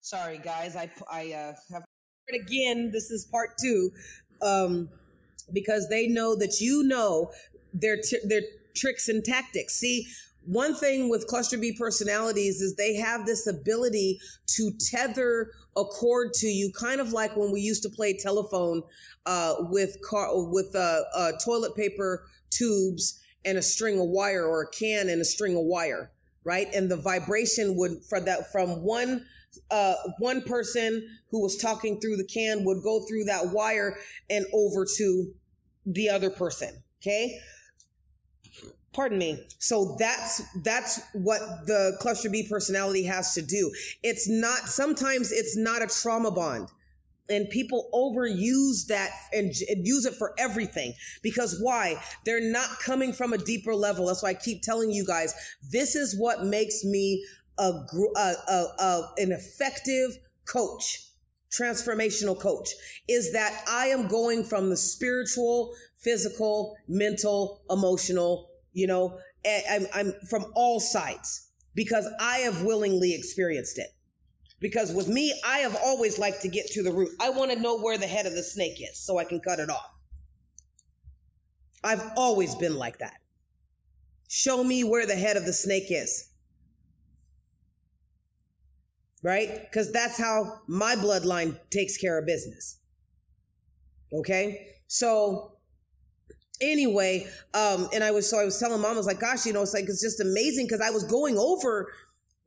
Sorry, guys. I I uh, have again. This is part two, um, because they know that you know their t- their tricks and tactics. See, one thing with cluster B personalities is they have this ability to tether a cord to you, kind of like when we used to play telephone uh, with car with uh, uh, toilet paper tubes and a string of wire, or a can and a string of wire, right? And the vibration would for that from one uh, one person who was talking through the can would go through that wire and over to the other person. Okay. Pardon me. So that's that's what the cluster B personality has to do. It's not sometimes it's not a trauma bond and people overuse that and, and, use it for everything because why they're not coming from a deeper level that's why i keep telling you guys this is what makes me a, a, a, a an effective coach transformational coach is that I am going from the spiritual, physical, mental, emotional, you know, I'm, I'm from all sides because I have willingly experienced it. Because with me, I have always liked to get to the root. I want to know where the head of the snake is so I can cut it off. I've always been like that. Show me where the head of the snake is right? Because that's how my bloodline takes care of business. Okay. So anyway, um, and I was, so I was telling mom, I was like, gosh, you know, it's like, it's just amazing because I was going over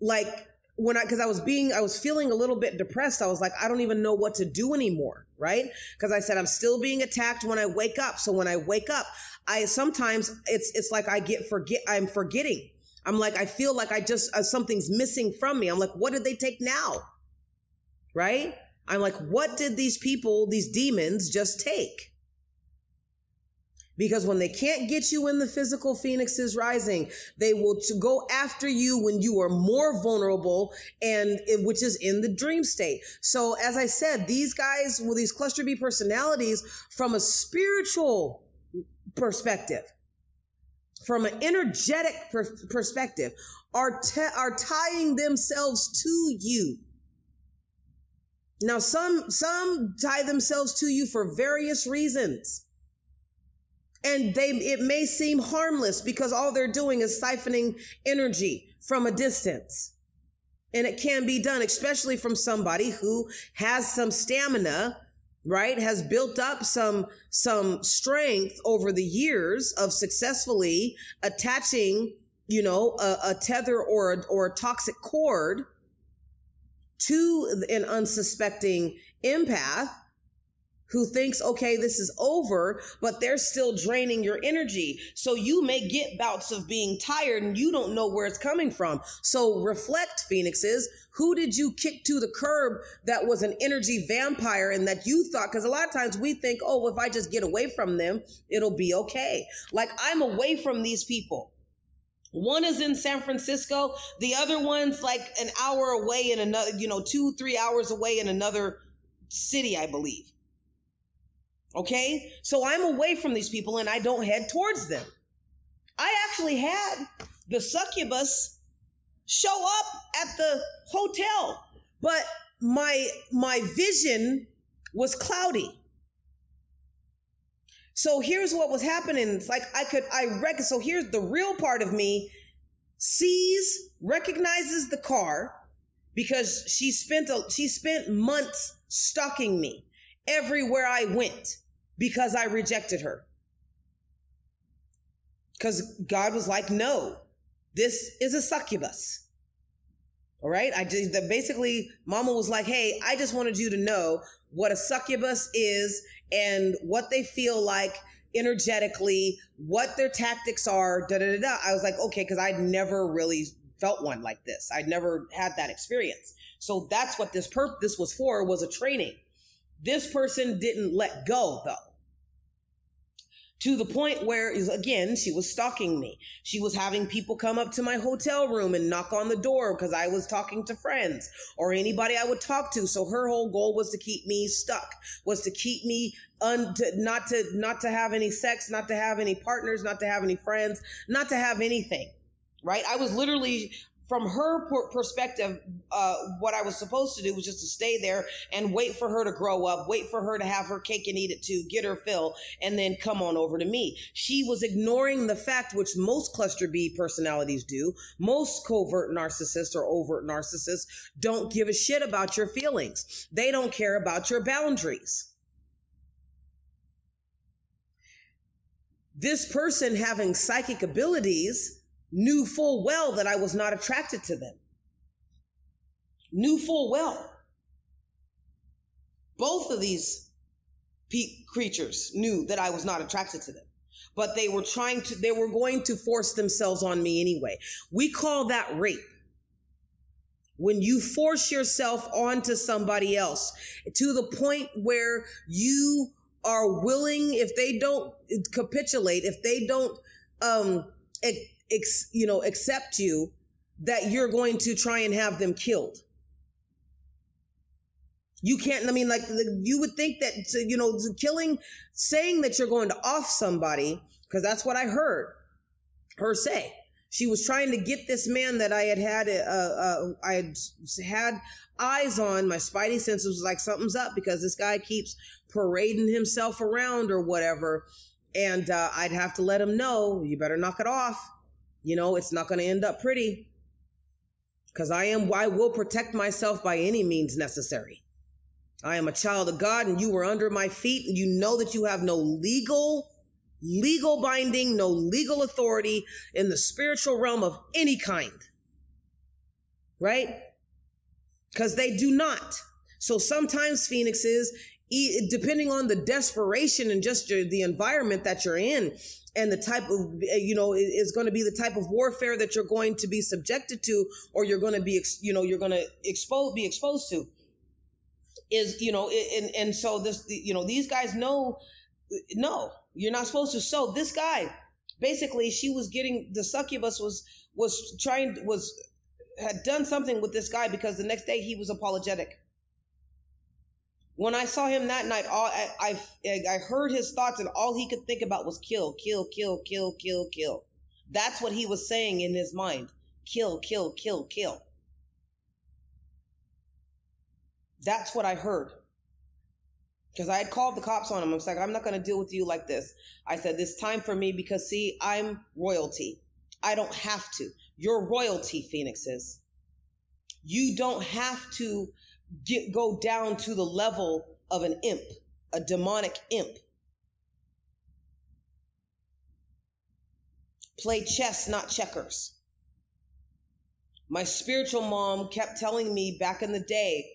like when I, cause I was being, I was feeling a little bit depressed. I was like, I don't even know what to do anymore. Right. Cause I said, I'm still being attacked when I wake up. So when I wake up, I sometimes it's, it's like I get forget, I'm forgetting I'm like, I feel like I just, uh, something's missing from me. I'm like, what did they take now? Right? I'm like, what did these people, these demons just take? Because when they can't get you in the physical phoenix is rising, they will go after you when you are more vulnerable and which is in the dream state. So as I said, these guys with these cluster B personalities from a spiritual perspective, from an energetic per- perspective are, are tying themselves to you. Now, some, some tie themselves to you for various reasons. And they, it may seem harmless because all they're doing is siphoning energy from a distance. And it can be done, especially from somebody who has some stamina right has built up some some strength over the years of successfully attaching you know a, a tether or a, or a toxic cord to an unsuspecting empath who thinks, okay, this is over, but they're still draining your energy. So you may get bouts of being tired and you don't know where it's coming from. So reflect, Phoenixes. Who did you kick to the curb that was an energy vampire and that you thought? Because a lot of times we think, oh, if I just get away from them, it'll be okay. Like I'm away from these people. One is in San Francisco. The other one's like an hour away in another, you know, two, three hours away in another city, I believe. Okay. So I'm away from these people and I don't head towards them. I actually had the succubus show up at the hotel, but my, my vision was cloudy. So here's what was happening. It's like I could, I reckon. So here's the real part of me sees, recognizes the car because she spent, a, she spent months stalking me everywhere I went because I rejected her. Because God was like, no, this is a succubus. All right. I just basically, mama was like, hey, I just wanted you to know what a succubus is and what they feel like energetically, what their tactics are. Da da da da. I was like, okay, because I'd never really felt one like this. I'd never had that experience. So that's what this perp this was for was a training. This person didn't let go though. To the point where, again, she was stalking me. She was having people come up to my hotel room and knock on the door because I was talking to friends or anybody I would talk to. So her whole goal was to keep me stuck, was to keep me un, to, not to, not to have any sex, not to have any partners, not to have any friends, not to have anything. Right? I was literally from her perspective, uh, what I was supposed to do was just to stay there and wait for her to grow up, wait for her to have her cake and eat it too, get her fill, and then come on over to me. She was ignoring the fact, which most cluster B personalities do. Most covert narcissists or overt narcissists don't give a shit about your feelings. They don't care about your boundaries. This person having psychic abilities knew full well that I was not attracted to them. Knew full well. Both of these pe- creatures knew that I was not attracted to them, but they were trying to, they were going to force themselves on me anyway. We call that rape. When you force yourself onto somebody else to the point where you are willing, if they don't capitulate, if they don't, um, ex, you know, accept you, that you're going to try and have them killed. You can't, I mean, like, you would think that, you know, killing, saying that you're going to off somebody, because that's what I heard her say. She was trying to get this man that I had had, uh, uh, I had had eyes on. My spidey senses was like, something's up because this guy keeps parading himself around or whatever. And uh, I'd have to let him know, you better knock it off you know, it's not going to end up pretty. Because I am, I will protect myself by any means necessary. I am a child of God and you were under my feet. And you know that you have no legal, legal binding, no legal authority in the spiritual realm of any kind. Right? Because they do not. So sometimes phoenixes, depending on the desperation and just the environment that you're in, and the type of eh, you know is going to be the type of warfare that you're going to be subjected to or you're going to be you know you're going to expose be exposed to is you know and and so this you know these guys know no you're not supposed to. So this guy basically she was getting the succubus was was trying was had done something with this guy because the next day he was apologetic when I saw him that night, all I, I, I heard his thoughts, and all he could think about was kill, kill, kill, kill, kill, kill. That's what he was saying in his mind: kill, kill, kill, kill. That's what I heard. Because I had called the cops on him. I was like, I'm not going to deal with you like this. I said, this time for me because, see, I'm royalty. I don't have to. You're royalty, Phoenixes. You don't have to get go down to the level of an imp, a demonic imp. Play chess, not checkers. My spiritual mom kept telling me back in the day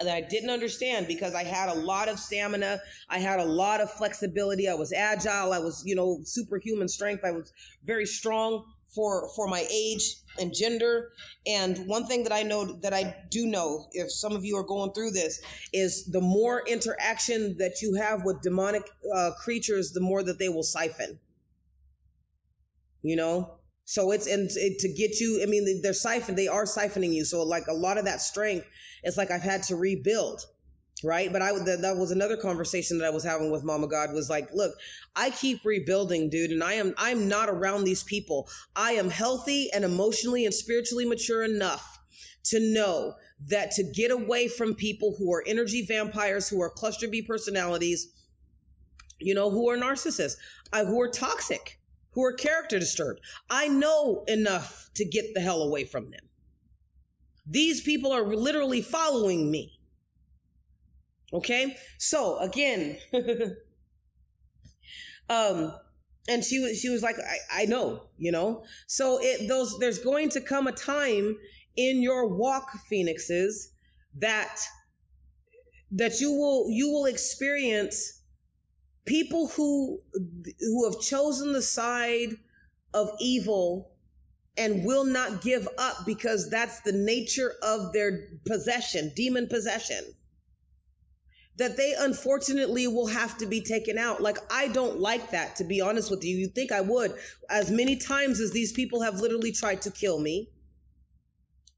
that I didn't understand because I had a lot of stamina. I had a lot of flexibility. I was agile. I was, you know, superhuman strength. I was very strong for for my age and gender. And one thing that i know that i do know if some of you are going through this is the more interaction that you have with demonic uh, creatures the more that they will siphon. You know? So it's and it, to get you i mean they're siphon they are siphoning you. So like a lot of that strength it's like i've had to rebuild right? But i that, that was another conversation that i was having with mama god was like look i keep rebuilding dude and i am i'm not around these people. I am healthy and emotionally and spiritually mature enough to know that to get away from people who are energy vampires who are cluster b personalities you know who are narcissists uh, who are toxic who are character disturbed i know enough to get the hell away from them. These people are literally following me Okay. So again, um, and she was she was like, I, I know, you know. So it those there's going to come a time in your walk, phoenixes, that that you will you will experience people who who have chosen the side of evil and will not give up because that's the nature of their possession, demon possession that they unfortunately will have to be taken out. Like, I don't like that, to be honest with you. You think I would. As many times as these people have literally tried to kill me,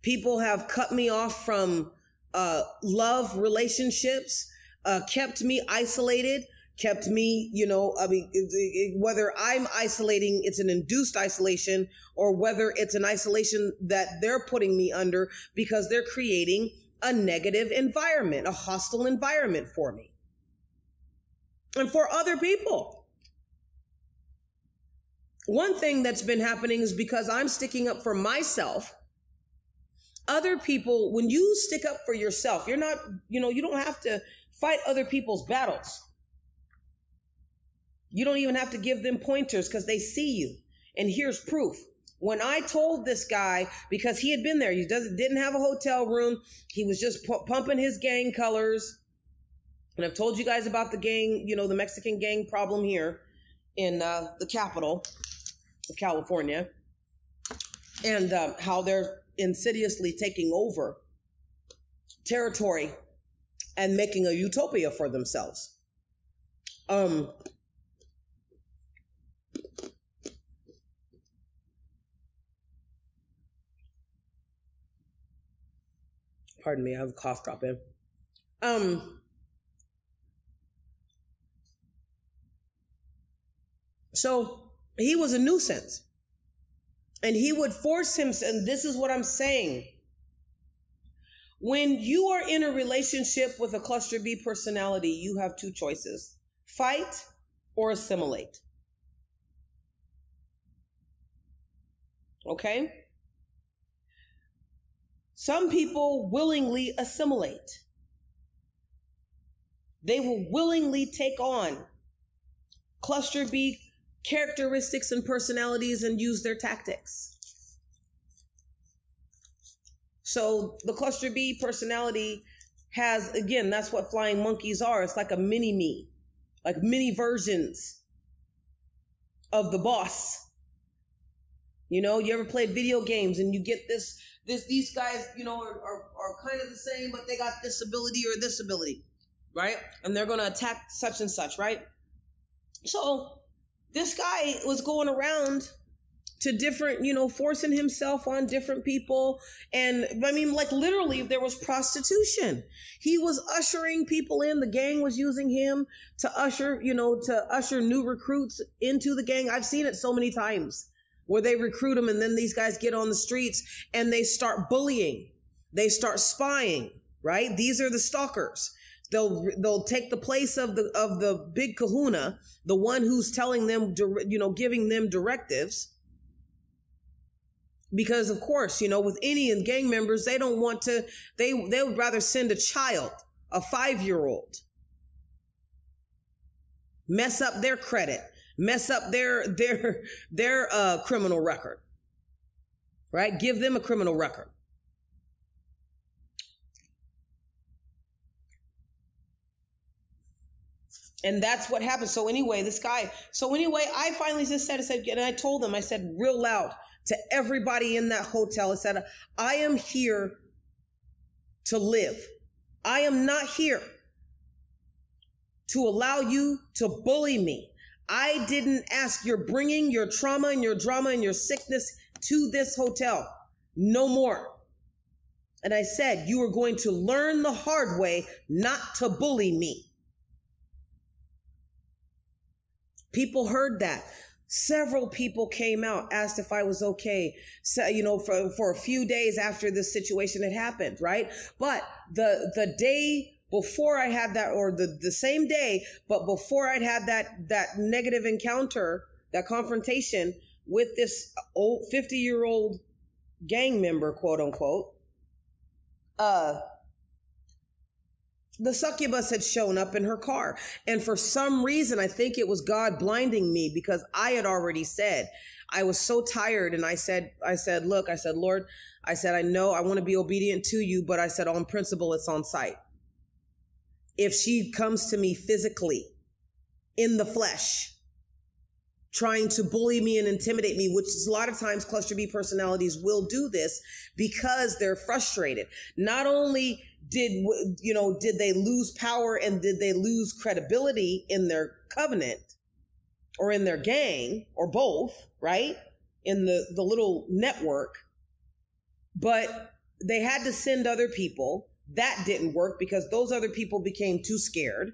people have cut me off from uh, love relationships, uh, kept me isolated, kept me, you know, I mean, it, it, whether I'm isolating, it's an induced isolation, or whether it's an isolation that they're putting me under because they're creating a negative environment, a hostile environment for me and for other people. One thing that's been happening is because I'm sticking up for myself. Other people, when you stick up for yourself, you're not, you know, you don't have to fight other people's battles. You don't even have to give them pointers because they see you. And here's proof. When I told this guy, because he had been there, he doesn't didn't have a hotel room, he was just pu- pumping his gang colors. And I've told you guys about the gang, you know, the Mexican gang problem here in uh, the capital of California, and uh, how they're insidiously taking over territory and making a utopia for themselves. Um, Pardon me, I have a cough drop in. Um, so he was a nuisance. And he would force him, and this is what I'm saying. When you are in a relationship with a cluster B personality, you have two choices fight or assimilate. Okay? Some people willingly assimilate. They will willingly take on cluster B characteristics and personalities and use their tactics. So the cluster B personality has, again, that's what flying monkeys are. It's like a mini me, like mini versions of the boss. You know, you ever played video games and you get this this these guys, you know, are, are, are kind of the same, but they got this ability or this ability, right? And they're gonna attack such and such, right? So this guy was going around to different, you know, forcing himself on different people. And I mean, like literally, there was prostitution. He was ushering people in. The gang was using him to usher, you know, to usher new recruits into the gang. I've seen it so many times where they recruit them and then these guys get on the streets and they start bullying. They start spying, right? These are the stalkers. They'll they'll take the place of the of the big kahuna, the one who's telling them, you know, giving them directives. Because of course, you know, with any gang members, they don't want to. They they would rather send a child, a five year old, mess up their credit, mess up their their their uh, criminal record, right? Give them a criminal record. And that's what happened. So anyway, this guy. So anyway, I finally just said, I said, and I told them, I said real loud to everybody in that hotel, I said, I am here to live. I am not here to allow you to bully me. I didn't ask. You're bringing your trauma and your drama and your sickness to this hotel. No more. And I said, you are going to learn the hard way not to bully me. People heard that. Several people came out, asked if I was okay, so, you know, for, for a few days after this situation had happened, right? But the, the day before I had that, or the, the same day, but before I'd had that, that negative encounter, that confrontation with this old 50 year old gang member, quote unquote, uh, the succubus had shown up in her car. And for some reason, I think it was God blinding me because I had already said, I was so tired. And I said, I said, look, I said, Lord, I said, I know I want to be obedient to you, but I said, on principle, it's on sight if she comes to me physically in the flesh, trying to bully me and intimidate me, which is a lot of times cluster B personalities will do this because they're frustrated. Not only did, you know, did they lose power and did they lose credibility in their covenant or in their gang or both, right? In the, the little network, but they had to send other people that didn't work because those other people became too scared.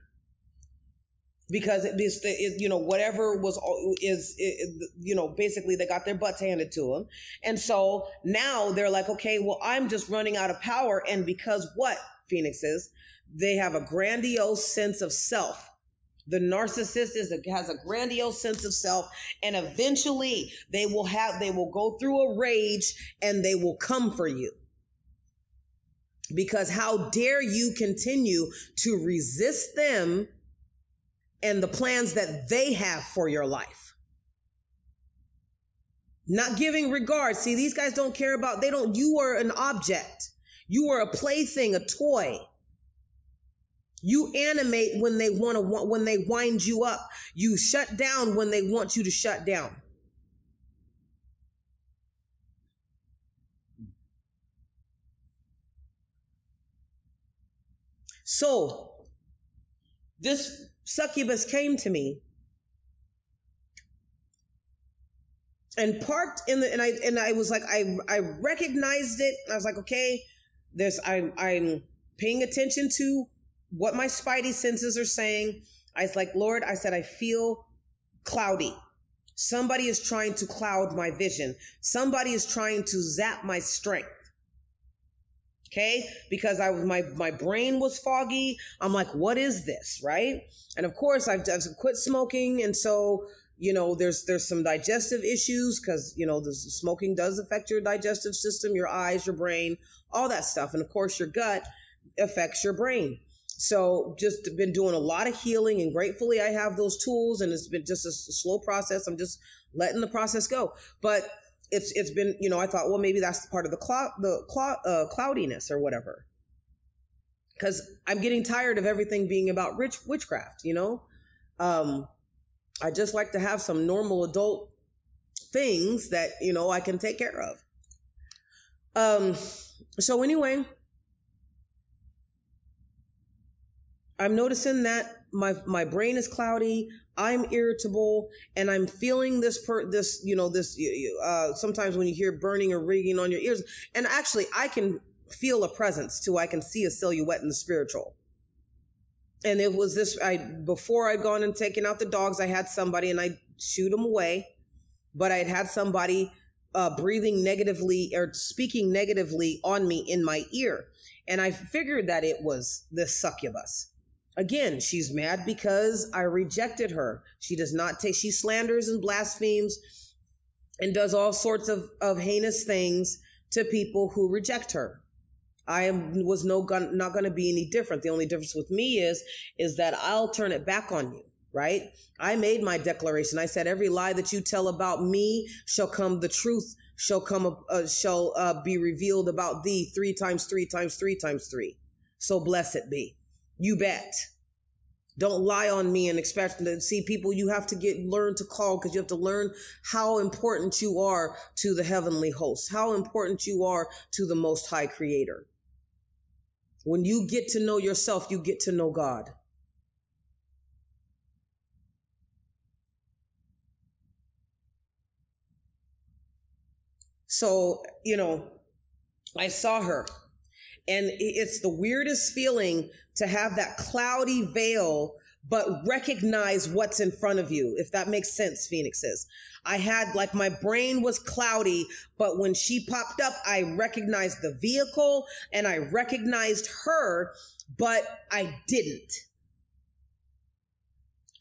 because it is, it, you know, whatever was is, you know, basically they got their butts handed to them. And so now they're like, okay, well, I'm just running out of power. And because what Phoenixes, they have a grandiose sense of self. The narcissist is a, has a grandiose sense of self, and eventually they will have they will go through a rage and they will come for you. Because how dare you continue to resist them and the plans that they have for your life. Not giving regard. See, these guys don't care about, they don't, you are an object. You are a plaything, a toy. You animate when they want to, when they wind you up. You shut down when they want you to shut down. So, this succubus came to me and parked in the and I and I was like I I recognized it. I was like, okay, there's I'm I'm paying attention to what my spidey senses are saying. I was like, Lord, I said I feel cloudy. Somebody is trying to cloud my vision. Somebody is trying to zap my strength okay? Because i was my my brain was foggy. I'm like what is this right? And of course i've, I've quit smoking. And so you know there's there's some digestive issues because you know the smoking does affect your digestive system your eyes your brain all that stuff. And of course your gut affects your brain. So just been doing a lot of healing and gratefully i have those tools and it's been just a slow process. I'm just letting the process go. But it's it's been you know I thought well maybe that's part of the cloud the cloud uh, cloudiness or whatever. Because I'm getting tired of everything being about rich witchcraft you know? Um I just like to have some normal adult things that you know I can take care of. Um so anyway I'm noticing that my my brain is cloudy i'm irritable and i'm feeling this per this you know this uh sometimes when you hear burning or ringing on your ears and actually i can feel a presence too i can see a silhouette in the spiritual. And it was this i before i'd gone and taken out the dogs i had somebody and i shoot them away but i'd had somebody uh, breathing negatively or speaking negatively on me in my ear. And i figured that it was the succubus Again, she's mad because I rejected her. She does not take, she slanders and blasphemes and does all sorts of, of heinous things to people who reject her. I am, was no gun, not going to be any different. The only difference with me is, is that I'll turn it back on you, right? I made my declaration. I said, every lie that you tell about me shall come, the truth shall come, uh, shall uh, be revealed about thee three times, three times, three times three. So blessed be. You bet. Don't lie on me and expect to see people you have to get learn to call because you have to learn how important you are to the heavenly host, how important you are to the most high creator. When you get to know yourself, you get to know God. So, you know, I saw her and it's the weirdest feeling to have that cloudy veil, but recognize what's in front of you, if that makes sense, Phoenixes. I had like my brain was cloudy, but when she popped up, I recognized the vehicle and I recognized her, but I didn't.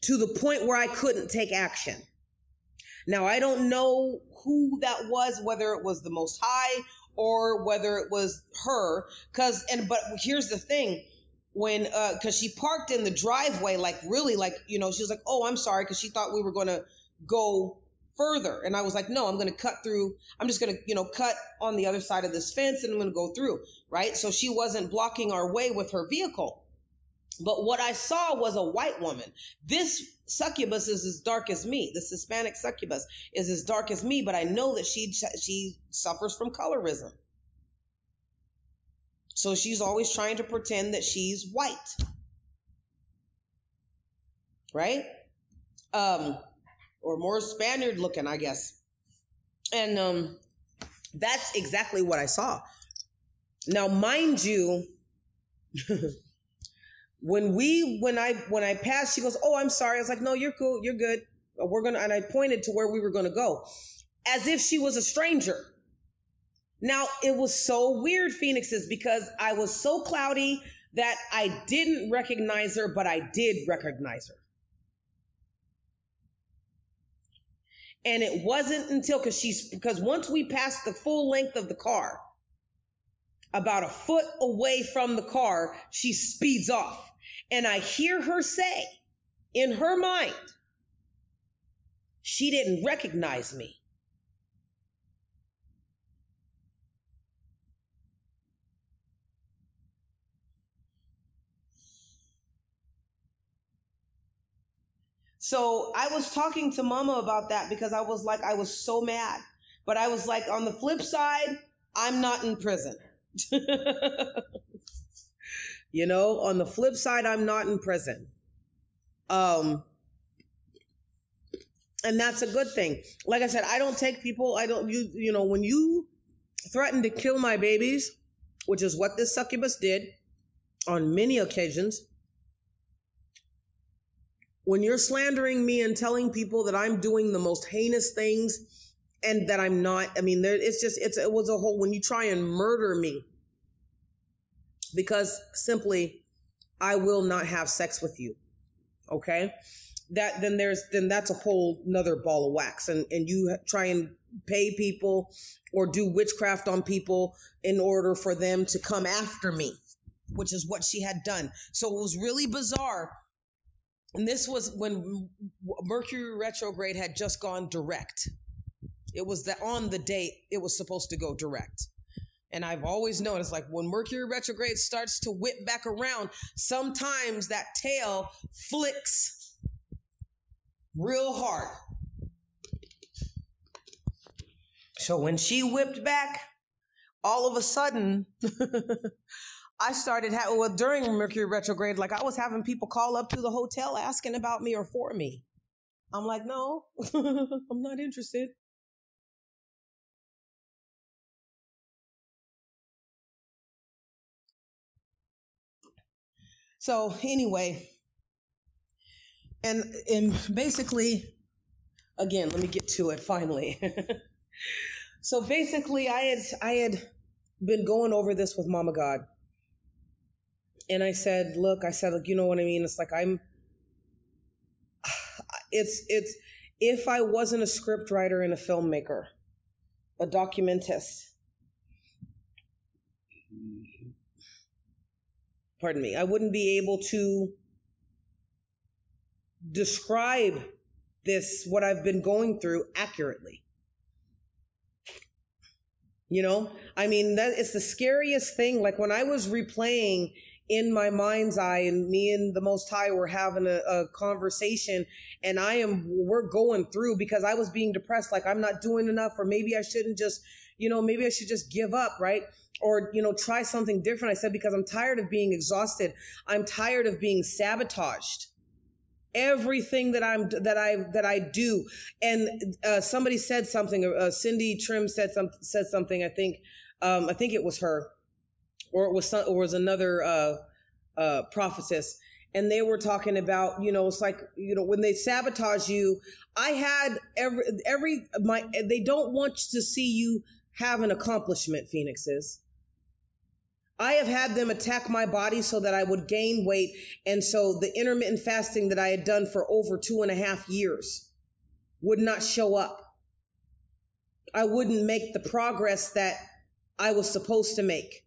To the point where I couldn't take action. Now, I don't know who that was, whether it was the Most High or whether it was her. Cause, and, but here's the thing when, uh, cause she parked in the driveway, like really, like, you know, she was like, oh, I'm sorry. Cause she thought we were going to go further. And I was like, no, I'm going to cut through. I'm just going to, you know, cut on the other side of this fence and I'm going to go through. Right. So she wasn't blocking our way with her vehicle. But what I saw was a white woman. This succubus is as dark as me. This Hispanic succubus is as dark as me, but I know that she she suffers from colorism. So she's always trying to pretend that she's white. Right? Um or more Spaniard looking, I guess. And um that's exactly what I saw. Now, mind you, When we when I when I passed, she goes, "Oh, I'm sorry." I was like, "No, you're cool. You're good. We're gonna." And I pointed to where we were gonna go, as if she was a stranger. Now it was so weird, Phoenixes, because I was so cloudy that I didn't recognize her, but I did recognize her. And it wasn't until because she's because once we passed the full length of the car, about a foot away from the car, she speeds off. And I hear her say in her mind, she didn't recognize me. So I was talking to mama about that because I was like, I was so mad. But I was like, on the flip side, I'm not in prison. you know, on the flip side, I'm not in prison. Um, and that's a good thing. Like I said, I don't take people, I don't, you, you know, when you threaten to kill my babies, which is what this succubus did on many occasions, when you're slandering me and telling people that I'm doing the most heinous things and that I'm not, I mean, there, it's just, it's, it was a whole, when you try and murder me because simply I will not have sex with you. Okay. That then there's, then that's a whole nother ball of wax and, and you try and pay people or do witchcraft on people in order for them to come after me, which is what she had done. So it was really bizarre and this was when Mercury retrograde had just gone direct. It was that on the date it was supposed to go direct. And I've always known it's like when Mercury retrograde starts to whip back around, sometimes that tail flicks real hard. So when she whipped back, all of a sudden, I started ha- well during Mercury retrograde, like I was having people call up to the hotel asking about me or for me. I'm like, no, I'm not interested. So anyway, and and basically, again, let me get to it finally. so basically, I had I had been going over this with Mama God and I said, look, I said, like, you know what I mean? It's like I'm it's it's if I wasn't a script writer and a filmmaker, a documentist, pardon me, I wouldn't be able to describe this, what I've been going through accurately. You know, I mean, that it's the scariest thing. Like when I was replaying in my mind's eye and me and the most high were having a, a, conversation and i am we're going through because i was being depressed like i'm not doing enough or maybe i shouldn't just you know maybe i should just give up right? Or you know try something different. I said because i'm tired of being exhausted. I'm tired of being sabotaged. Everything that i'm that i that i do. And uh, somebody said something uh, Cindy Trimm said some said something i think um, i think it was her or it was some, or was another uh, uh, prophetess, and they were talking about, you know, it's like, you know, when they sabotage you, I had every every my they don't want to see you have an accomplishment, phoenixes. I have had them attack my body so that I would gain weight. And so the intermittent fasting that I had done for over two and a half years would not show up. I wouldn't make the progress that I was supposed to make.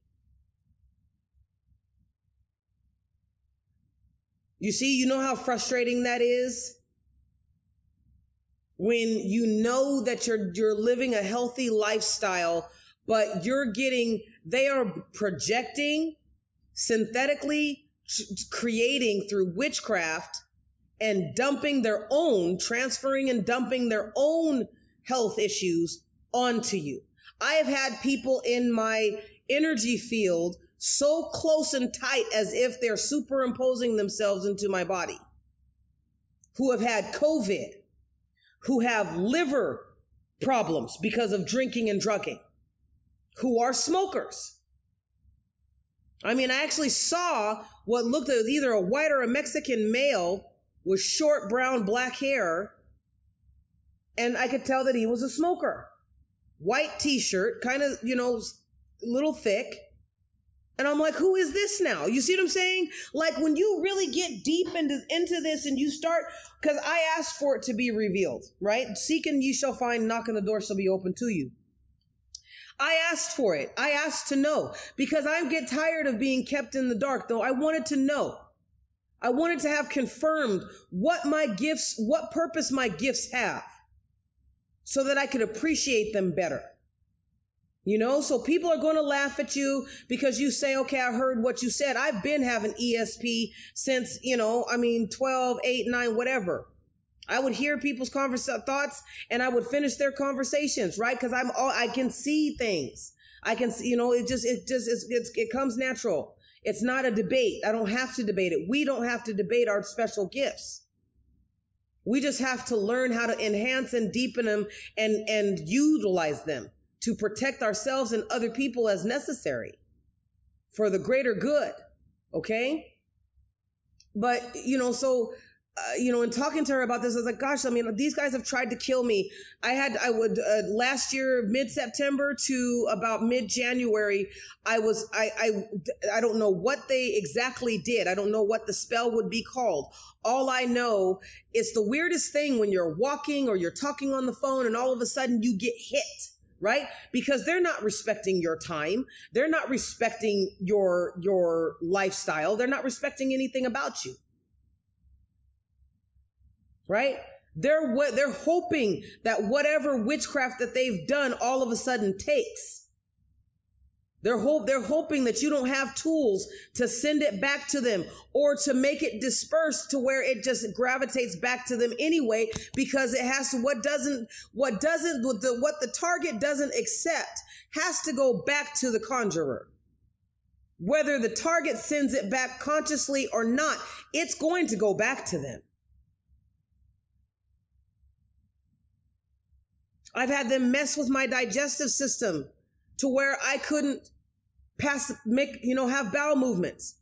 You see, you know how frustrating that is? When you know that you're you're living a healthy lifestyle, but you're getting they are projecting synthetically creating through witchcraft and dumping their own, transferring and dumping their own health issues onto you. I have had people in my energy field so close and tight as if they're superimposing themselves into my body, who have had COVID, who have liver problems because of drinking and drugging, who are smokers. I mean, I actually saw what looked either a white or a Mexican male with short brown black hair. And I could tell that he was a smoker. White t shirt, kind of, you know, little thick. And I'm like, who is this now? You see what I'm saying? Like when you really get deep into, into this and you start, because I asked for it to be revealed, right? Seek and ye shall find, knock the door shall be open to you. I asked for it. I asked to know because I get tired of being kept in the dark, though. I wanted to know. I wanted to have confirmed what my gifts, what purpose my gifts have so that I could appreciate them better. You know, so people are going to laugh at you because you say, okay, I heard what you said. I've been having ESP since, you know, I mean, 12, 8, 9, whatever. I would hear people's thoughts and I would finish their conversations, right? Because I'm all I can see things. I can see, you know, it just it just it's, it's, it comes natural. It's not a debate. I don't have to debate it. We don't have to debate our special gifts. We just have to learn how to enhance and deepen them and and utilize them to protect ourselves and other people as necessary for the greater good. Okay? But, you know, so uh, you know, in talking to her about this, I was like, gosh, I mean, these guys have tried to kill me. I had, I would, uh, last year, mid September to about mid January, I was, I, I, I don't know what they exactly did. I don't know what the spell would be called. All I know is the weirdest thing when you're walking or you're talking on the phone and all of a sudden you get hit right because they're not respecting your time they're not respecting your your lifestyle they're not respecting anything about you right? They're what they're hoping that whatever witchcraft that they've done all of a sudden takes. They're hope they're hoping that you don't have tools to send it back to them or to make it disperse to where it just gravitates back to them anyway because it has to what doesn't what doesn't what the what the target doesn't accept has to go back to the conjurer. Whether the target sends it back consciously or not, it's going to go back to them. I've had them mess with my digestive system to where I couldn't pass, make, you know, have bowel movements.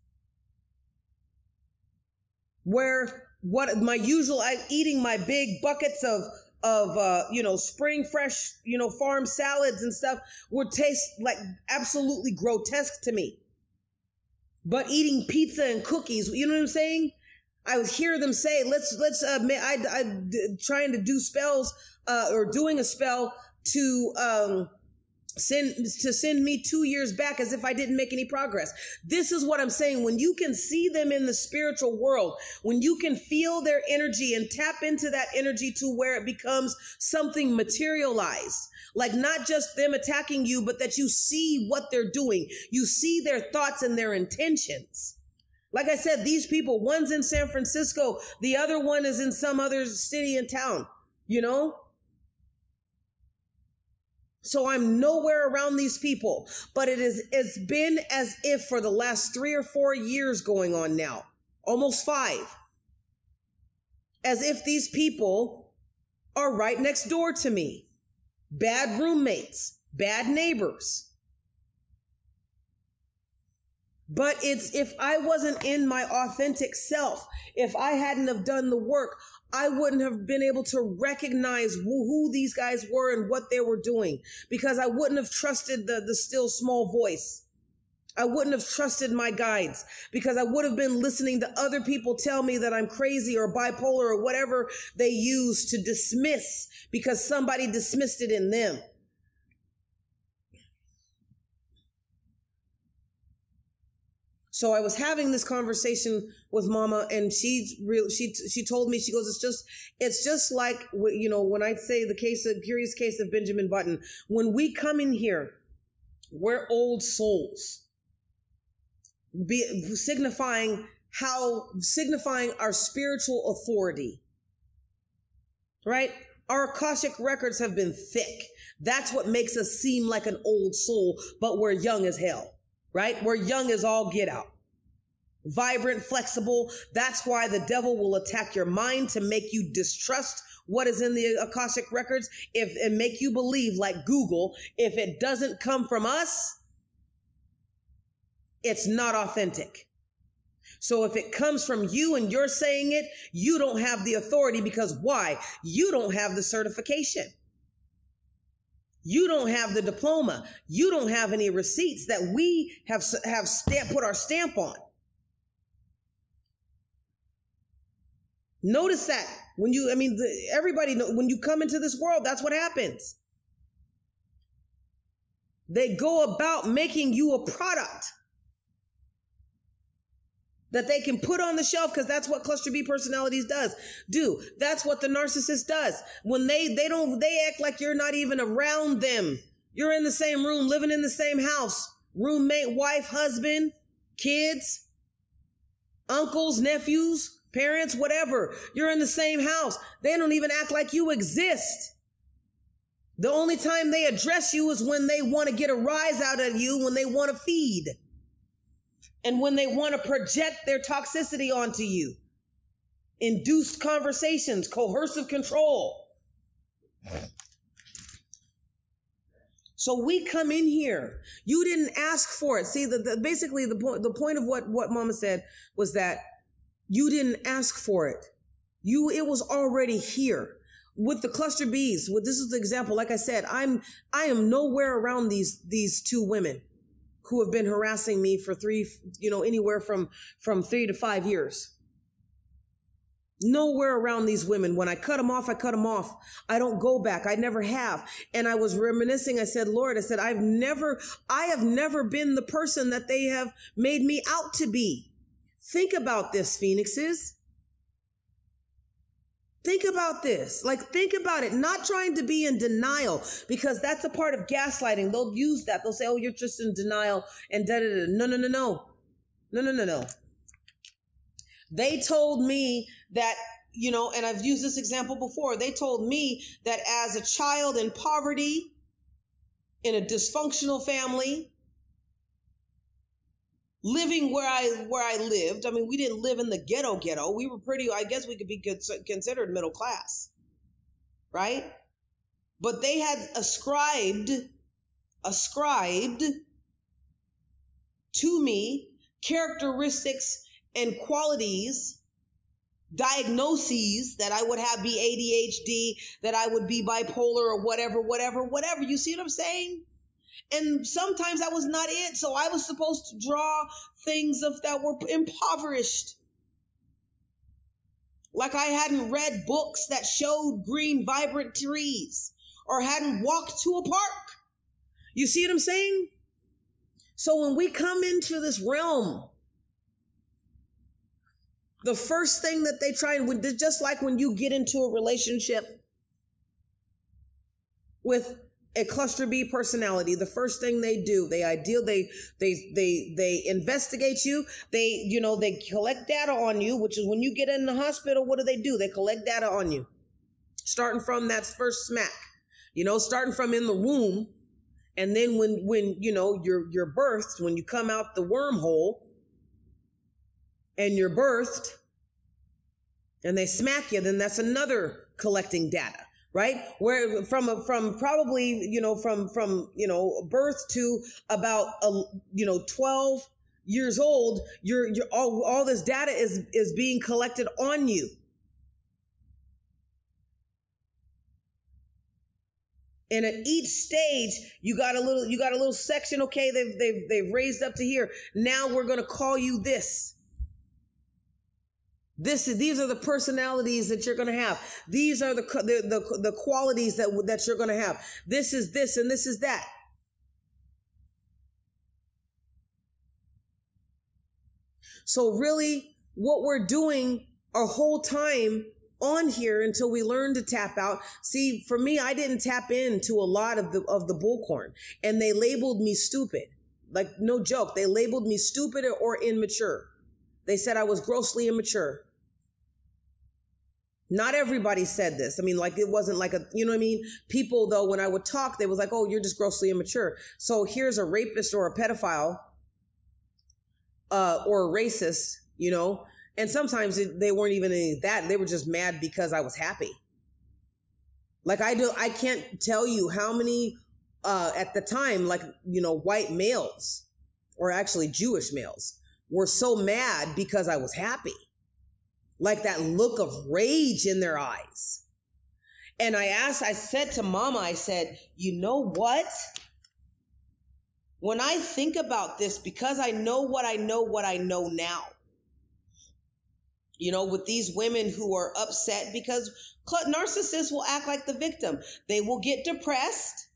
Where what my usual, I'm eating my big buckets of, of, uh, you know, spring fresh, you know, farm salads and stuff would taste like absolutely grotesque to me. But eating pizza and cookies, you know what I'm saying? I would hear them say, let's, let's, uh, I, I, trying to do spells, uh, or doing a spell to, um, send to send me two years back as if I didn't make any progress. This is what I'm saying. When you can see them in the spiritual world, when you can feel their energy and tap into that energy to where it becomes something materialized, like not just them attacking you, but that you see what they're doing. You see their thoughts and their intentions. Like I said, these people, one's in San Francisco, the other one is in some other city and town, you know? So I'm nowhere around these people, but it is, it's been as if for the last three or four years going on now, almost five, as if these people are right next door to me. Bad roommates, bad neighbors. But it's if I wasn't in my authentic self, if I hadn't have done the work, I wouldn't have been able to recognize who, these guys were and what they were doing because I wouldn't have trusted the, the still small voice. I wouldn't have trusted my guides because I would have been listening to other people tell me that I'm crazy or bipolar or whatever they use to dismiss because somebody dismissed it in them. So I was having this conversation with mama and she real she she told me she goes it's just it's just like you know when I say the case of curious case of Benjamin Button when we come in here we're old souls. Be, signifying how signifying our spiritual authority. Right? Our akashic records have been thick. That's what makes us seem like an old soul but we're young as hell right? We're young as all get out. Vibrant, flexible. That's why the devil will attack your mind to make you distrust what is in the Akashic records if and make you believe like Google, if it doesn't come from us, it's not authentic. So if it comes from you and you're saying it, you don't have the authority because why? You don't have the certification. You don't have the diploma. You don't have any receipts that we have have stamp, put our stamp on. Notice that when you, I mean, the, everybody, when you come into this world, that's what happens. They go about making you a product that they can put on the shelf because that's what cluster B personalities does do. That's what the narcissist does. When they they don't they act like you're not even around them. You're in the same room, living in the same house, roommate, wife, husband, kids, uncles, nephews, parents, whatever. You're in the same house. They don't even act like you exist. The only time they address you is when they want to get a rise out of you, when they want to feed and when they want to project their toxicity onto you. Induced conversations, coercive control. So we come in here. You didn't ask for it. See, the, the, basically the point the point of what what Mama said was that you didn't ask for it. You it was already here. With the cluster Bs, with this is the example. Like I said, I'm I am nowhere around these these two women who have been harassing me for three, you know, anywhere from, from three to five years. Nowhere around these women. When I cut them off, I cut them off. I don't go back. I never have. And I was reminiscing. I said, Lord, I said, I've never, I have never been the person that they have made me out to be. Think about this, Phoenixes. Think about this. Like, think about it. Not trying to be in denial because that's a part of gaslighting. They'll use that. They'll say, oh, you're just in denial and da da da. No, no, no, no. No, no, no, no. They told me that, you know, and I've used this example before. They told me that as a child in poverty, in a dysfunctional family, living where I where I lived. I mean, we didn't live in the ghetto ghetto. We were pretty. I guess we could be considered middle class, right? But they had ascribed ascribed to me characteristics and qualities diagnoses that I would have be ADHD, that I would be bipolar or whatever, whatever, whatever. You see what I'm saying? And sometimes that was not it. So I was supposed to draw things of that were impoverished. Like I hadn't read books that showed green, vibrant trees or hadn't walked to a park. You see what I'm saying? So when we come into this realm, the first thing that they try and just like when you get into a relationship with a cluster B personality, the first thing they do, they ideal, they, they, they, they investigate you. They, you know, they collect data on you, which is when you get in the hospital, what do they do? They collect data on you. Starting from that first smack, you know, starting from in the womb. And then when, when, you know, you're, you're birthed, when you come out the wormhole and you're birthed and they smack you, then that's another collecting data right? Where from from probably you know from from you know birth to about a, you know 12 years old you're you're all, all this data is is being collected on you. And at each stage you got a little you got a little section okay they've they've they've raised up to here. Now we're going to call you this this is these are the personalities that you're going to have. These are the, the the the qualities that that you're going to have. This is this and this is that. So really what we're doing our whole time on here until we learn to tap out. See, for me, I didn't tap into a lot of the of the bullcorn and they labeled me stupid. Like no joke, they labeled me stupid or immature. They said I was grossly immature. Not everybody said this. I mean, like it wasn't like a, you know what I mean? People though, when I would talk, they was like, oh, you're just grossly immature. So here's a rapist or a pedophile, uh, or a racist, you know? And sometimes it, they weren't even any that. They were just mad because I was happy. Like I do, I can't tell you how many, uh, at the time, like, you know, white males or actually Jewish males, were so mad because I was happy. Like that look of rage in their eyes. And I asked, I said to mama, I said, you know what? When I think about this, because I know what I know, what I know now, you know, with these women who are upset because narcissists will act like the victim. They will get depressed.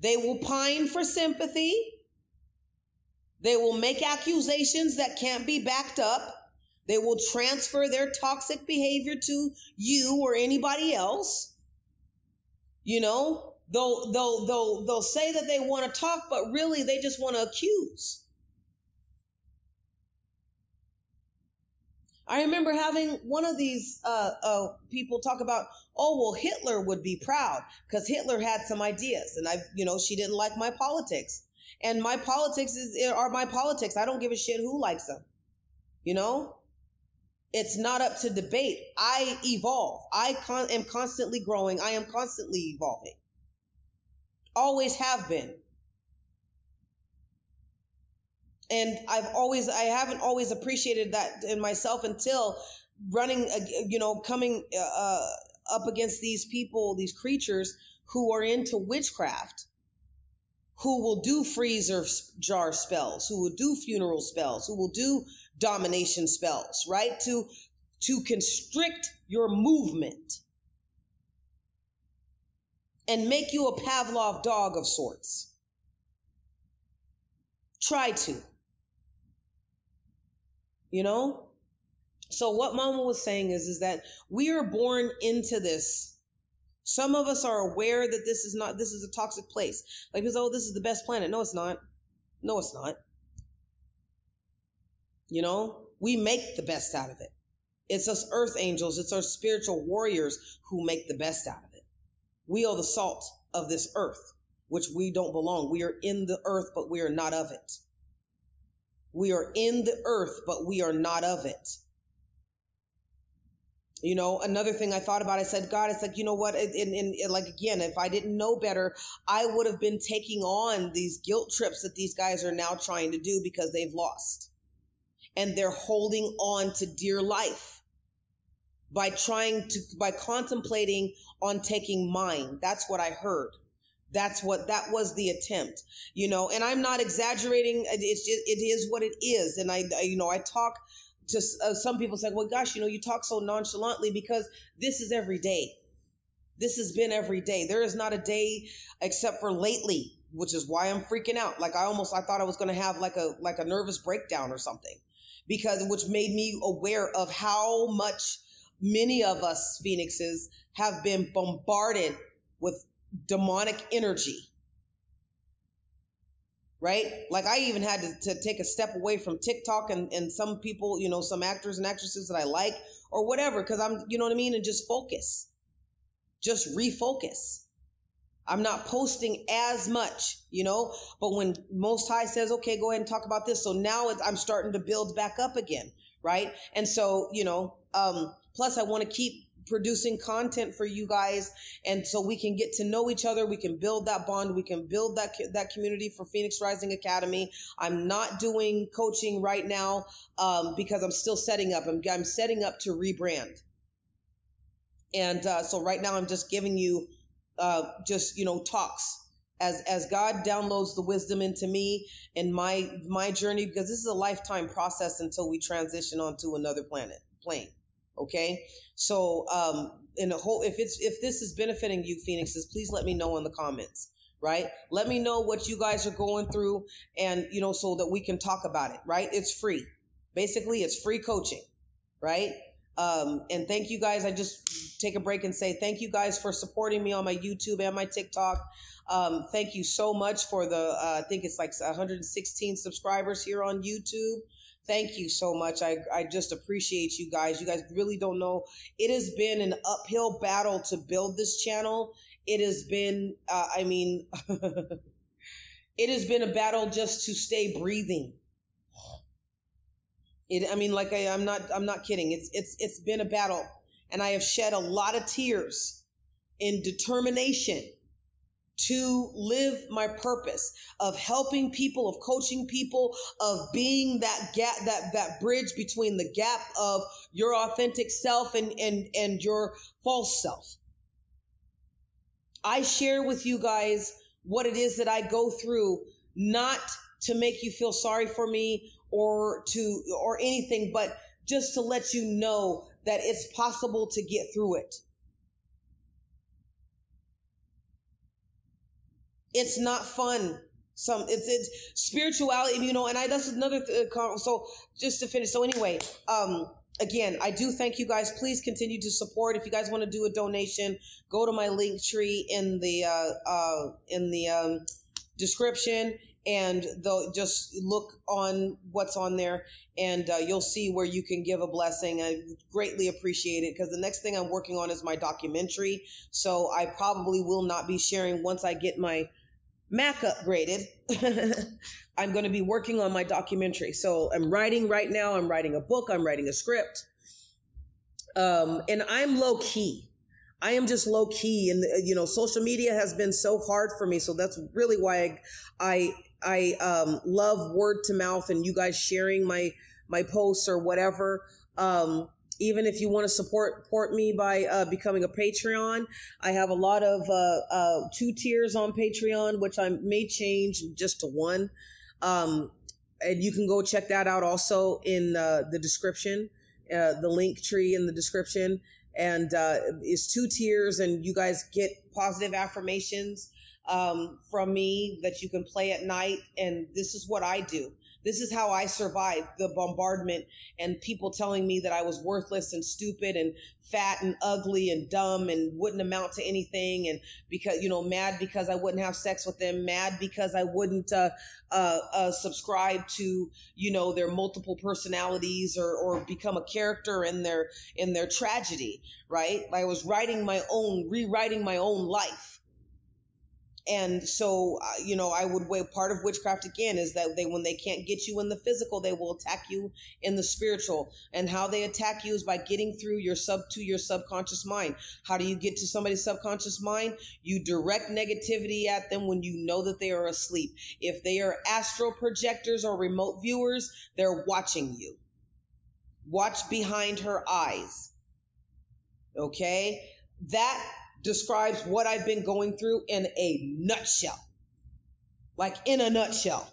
They will pine for sympathy. They will make accusations that can't be backed up. They will transfer their toxic behavior to you or anybody else. You know, they'll they'll they'll they'll say that they want to talk, but really they just want to accuse. I remember having one of these uh, uh, people talk about, oh well, Hitler would be proud because Hitler had some ideas, and I, you know, she didn't like my politics, and my politics is are my politics. I don't give a shit who likes them, you know. It's not up to debate. I evolve. I con- am constantly growing. I am constantly evolving. Always have been. and I've always I haven't always appreciated that in myself until running uh, you know coming uh, up against these people these creatures who are into witchcraft who will do freezer jar spells who will do funeral spells who will do domination spells right to to constrict your movement and make you a Pavlov dog of sorts try to you know? So what mama was saying is, is that we are born into this. Some of us are aware that this is not, this is a toxic place. Like, because, oh, this is the best planet. No, it's not. No, it's not. You know, we make the best out of it. It's us earth angels. It's our spiritual warriors who make the best out of it. We are the salt of this earth, which we don't belong. We are in the earth, but we are not of it. We are in the earth, but we are not of it. You know, another thing I thought about, I said, God, it's like, you know what? And, and, and, like, again, if I didn't know better, I would have been taking on these guilt trips that these guys are now trying to do because they've lost. And they're holding on to dear life by trying to, by contemplating on taking mine. That's what I heard. That's what that was the attempt, you know. And I'm not exaggerating. It's just it is what it is. And I, I you know, I talk to uh, some people say, "Well, gosh, you know, you talk so nonchalantly because this is every day. This has been every day. There is not a day except for lately, which is why I'm freaking out. Like I almost I thought I was going to have like a like a nervous breakdown or something, because which made me aware of how much many of us phoenixes have been bombarded with demonic energy. Right? Like I even had to, to, take a step away from TikTok and, and some people, you know, some actors and actresses that I like or whatever, because I'm, you know what I mean? And just focus. Just refocus. I'm not posting as much, you know, but when Most High says, okay, go ahead and talk about this. So now I'm starting to build back up again. Right. And so, you know, um, plus I want to keep producing content for you guys and so we can get to know each other we can build that bond we can build that that community for phoenix rising academy i'm not doing coaching right now um, because i'm still setting up i'm, I'm setting up to rebrand and uh, so right now i'm just giving you uh, just you know talks as as God downloads the wisdom into me and my my journey because this is a lifetime process until we transition onto another planet plane. Okay. So, um, in a whole, if it's, if this is benefiting you, Phoenixes, please let me know in the comments, right? Let me know what you guys are going through and, you know, so that we can talk about it, right? It's free. Basically, it's free coaching, right? Um, and thank you guys. I just take a break and say thank you guys for supporting me on my YouTube and my TikTok. Um, thank you so much for the, uh, I think it's like 116 subscribers here on YouTube. Thank you so much. I, I just appreciate you guys. You guys really don't know. It has been an uphill battle to build this channel. It has been, uh, I mean, it has been a battle just to stay breathing. It, I mean, like I, I'm not, I'm not kidding. It's, it's, it's been a battle and I have shed a lot of tears in determination to live my purpose of helping people of coaching people of being that gap that that bridge between the gap of your authentic self and and and your false self i share with you guys what it is that i go through not to make you feel sorry for me or to or anything but just to let you know that it's possible to get through it it's not fun. Some it's it's spirituality, you know, and I that's another th- uh, so just to finish. So anyway, um, again, I do thank you guys. Please continue to support. If you guys want to do a donation, go to my Linktree in the uh, uh, in the um, description, and they'll just look on what's on there, and uh, you'll see where you can give a blessing. I greatly appreciate it because the next thing I'm working on is my documentary. So I probably will not be sharing once I get my Mac upgraded. I'm going to be working on my documentary. So I'm writing right now. I'm writing a book. I'm writing a script. Um, and I'm low key. I am just low key, and you know, social media has been so hard for me. So that's really why I I, I um, love word to mouth and you guys sharing my my posts or whatever. Um, even if you want to support support me by uh, becoming a Patreon, I have a lot of uh, uh, two tiers on Patreon, which I may change just to one. Um, and you can go check that out also in uh, the description, uh, the Linktree in the description. And uh, it's two tiers, and you guys get positive affirmations um, from me that you can play at night. And this is what I do. This is how I survived the bombardment and people telling me that I was worthless and stupid and fat and ugly and dumb and wouldn't amount to anything. And because, you know, mad because I wouldn't have sex with them, mad because I wouldn't uh, uh, uh, subscribe to, you know, their multiple personalities or, or become a character in their, in their tragedy, right? I was writing my own, rewriting my own life and so, uh, you know, I would weigh part of witchcraft again is that they, when they can't get you in the physical, they will attack you in the spiritual. And how they attack you is by getting through your sub to your subconscious mind. How do you get to somebody's subconscious mind? You direct negativity at them when you know that they are asleep. If they are astral projectors or remote viewers, they're watching you. Watch behind her eyes. Okay? That describes what I've been going through in a nutshell. Like in a nutshell.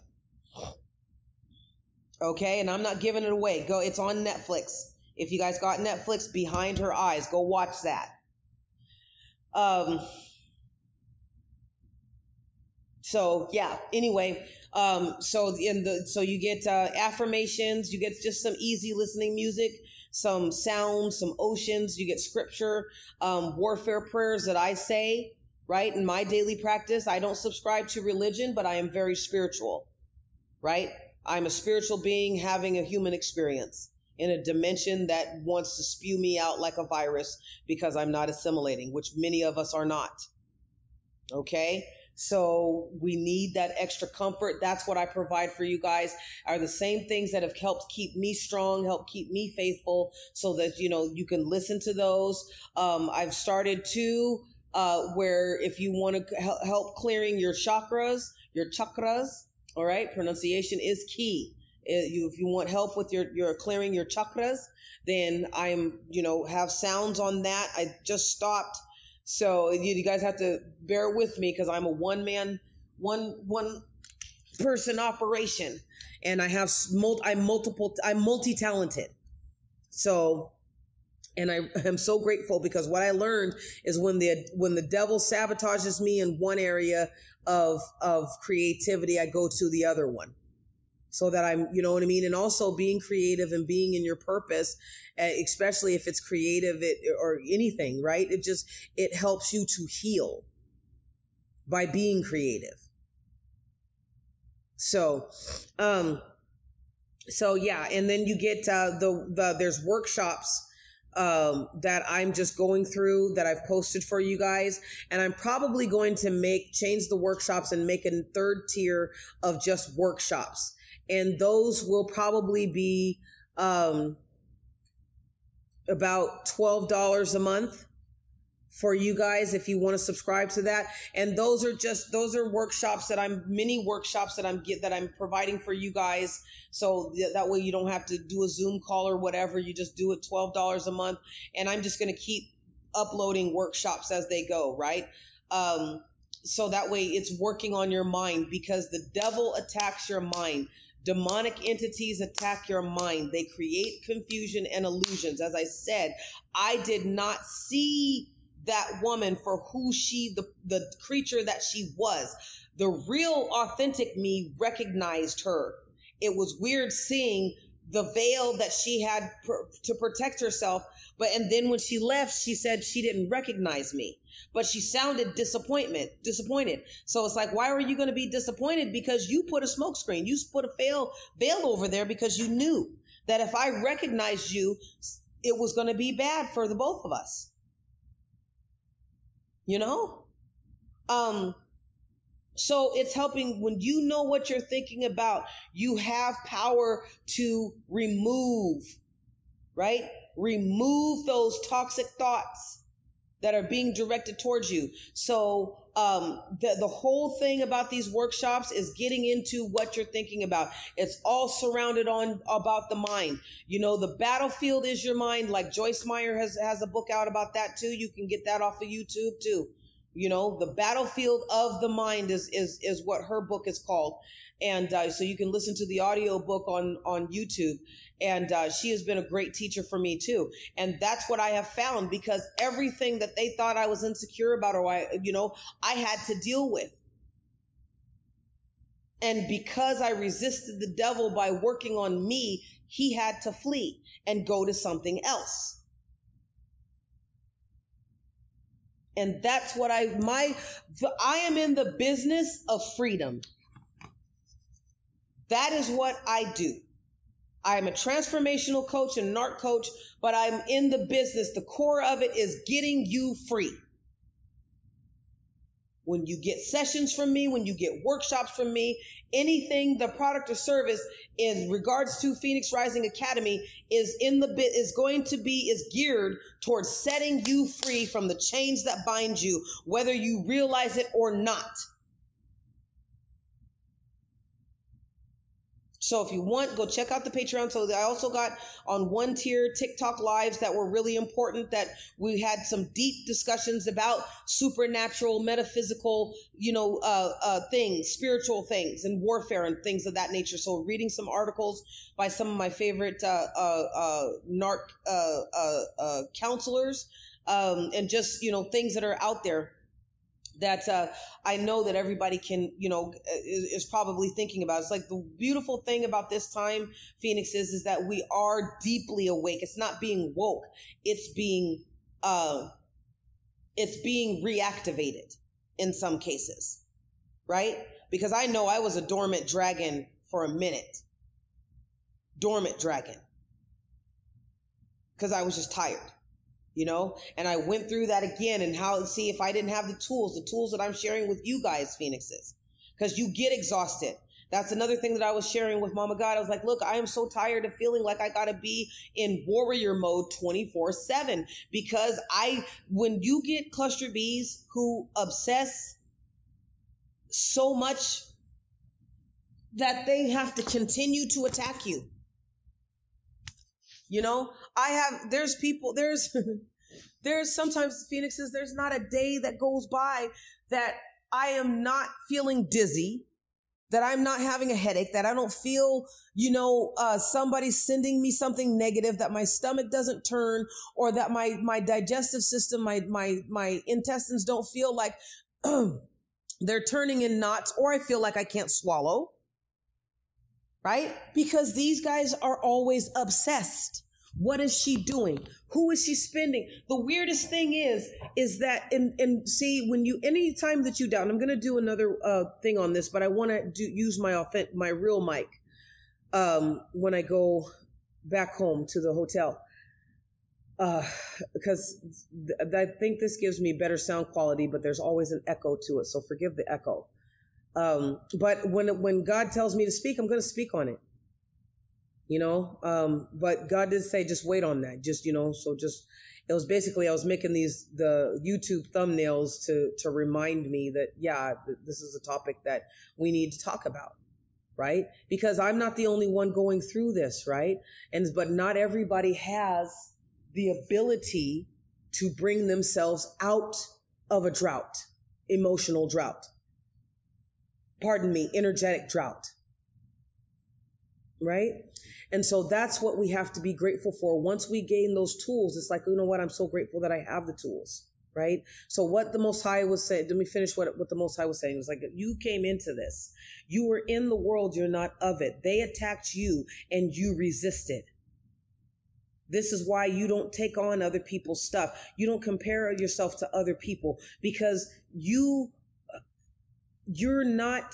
Okay, and I'm not giving it away. Go, it's on Netflix. If you guys got Netflix behind her eyes, go watch that. Um so yeah, anyway, um so in the so you get uh affirmations, you get just some easy listening music some sounds, some oceans. You get scripture, um, warfare prayers that I say, right? In my daily practice, I don't subscribe to religion, but I am very spiritual, right? I'm a spiritual being having a human experience in a dimension that wants to spew me out like a virus because I'm not assimilating, which many of us are not. Okay. So we need that extra comfort. That's what I provide for you guys are the same things that have helped keep me strong, help keep me faithful so that, you know, you can listen to those. Um, I've started to, uh, where if you want to help clearing your chakras, your chakras, all right, pronunciation is key. If you, if you want help with your, your clearing your chakras, then I'm, you know, have sounds on that. I just stopped so you, you guys have to bear with me because I'm a one man, one one person operation, and I have multi, I'm multiple, I'm multi talented. So, and I am so grateful because what I learned is when the when the devil sabotages me in one area of of creativity, I go to the other one so that I'm, you know what I mean? And also being creative and being in your purpose, eh, especially if it's creative it, or anything, right? It just, it helps you to heal by being creative. So, um, so yeah, and then you get uh, the the there's workshops um, that I'm just going through that I've posted for you guys, and I'm probably going to make change the workshops and make a third tier of just workshops and those will probably be um, about $12 a month for you guys if you want to subscribe to that. And those are just those are workshops that i'm mini workshops that i'm get that i'm providing for you guys. So th- that way you don't have to do a zoom call or whatever you just do it $12 a month. And i'm just going to keep uploading workshops as they go right? Um, so that way it's working on your mind because the devil attacks your mind Demonic entities attack your mind. They create confusion and illusions. As I said, I did not see that woman for who she, the, the creature that she was. The real authentic me recognized her. It was weird seeing the veil that she had to protect herself. But, and then when she left, she said she didn't recognize me but she sounded disappointment disappointed. So it's like why are you going to be disappointed? Because you put a smokescreen you put a veil veil over there because you knew that if i recognized you it was going to be bad for the both of us. You know? Um so it's helping when you know what you're thinking about you have power to remove right remove those toxic thoughts that are being directed towards you. So um, the the whole thing about these workshops is getting into what you're thinking about. It's all surrounded on about the mind. You know, the battlefield is your mind. Like Joyce Meyer has has a book out about that too. You can get that off of YouTube too. You know, the battlefield of the mind is is is what her book is called. And uh, so you can listen to the audio book on on youtube. And uh, she has been a great teacher for me too. And that's what i have found because everything that they thought i was insecure about or i you know i had to deal with. And because i resisted the devil by working on me he had to flee and go to something else and that's what i my i am in the business of freedom that is what I do. I am a transformational coach and NARC coach, but I'm in the business. The core of it is getting you free. When you get sessions from me, when you get workshops from me, anything, the product or service in regards to Phoenix Rising Academy is in the bit is going to be is geared towards setting you free from the chains that bind you, whether you realize it or not. So if you want, go check out the Patreon. So I also got on one tier TikTok lives that were really important that we had some deep discussions about supernatural, metaphysical, you know, uh, uh, things, spiritual things and warfare and things of that nature. So reading some articles by some of my favorite, uh, uh, uh narc, uh, uh, counselors, um, and just, you know, things that are out there that uh, I know that everybody can, you know, is, is, probably thinking about. It's like the beautiful thing about this time, Phoenix, is, is that we are deeply awake. It's not being woke. It's being, uh, it's being reactivated in some cases, right? Because I know I was a dormant dragon for a minute. Dormant dragon. Because I was just tired you know? And i went through that again and how see if i didn't have the tools the tools that i'm sharing with you guys phoenixes because you get exhausted. That's another thing that i was sharing with mama god. I was like look i am so tired of feeling like i gotta be in warrior mode 24 7 because i when you get cluster Bs who obsess so much that they have to continue to attack you you know, I have, there's people, there's, there's sometimes Phoenixes, there's not a day that goes by that I am not feeling dizzy, that I'm not having a headache, that I don't feel, you know, uh, somebody sending me something negative, that my stomach doesn't turn, or that my my digestive system, my my my intestines don't feel like they're turning in knots, or I feel like I can't swallow right? Because these guys are always obsessed. What is she doing? Who is she spending? The weirdest thing is, is that, and, and see, when you, any time that you down, I'm going to do another uh, thing on this, but I want to do, use my authentic, my real mic um, when I go back home to the hotel. Uh, because th- I think this gives me better sound quality, but there's always an echo to it. So forgive the echo. Um, but when when God tells me to speak, I'm going to speak on it. You know, um, but God did say just wait on that. Just you know, so just it was basically I was making these the YouTube thumbnails to to remind me that yeah, this is a topic that we need to talk about, right? Because I'm not the only one going through this, right? And but not everybody has the ability to bring themselves out of a drought, emotional drought. Pardon me, energetic drought. Right? And so that's what we have to be grateful for. Once we gain those tools, it's like, you know what? I'm so grateful that I have the tools. Right. So what the Most High was saying, let me finish what, what the Most High was saying. It was like, you came into this. You were in the world. You're not of it. They attacked you and you resisted. This is why you don't take on other people's stuff. You don't compare yourself to other people because you, you're not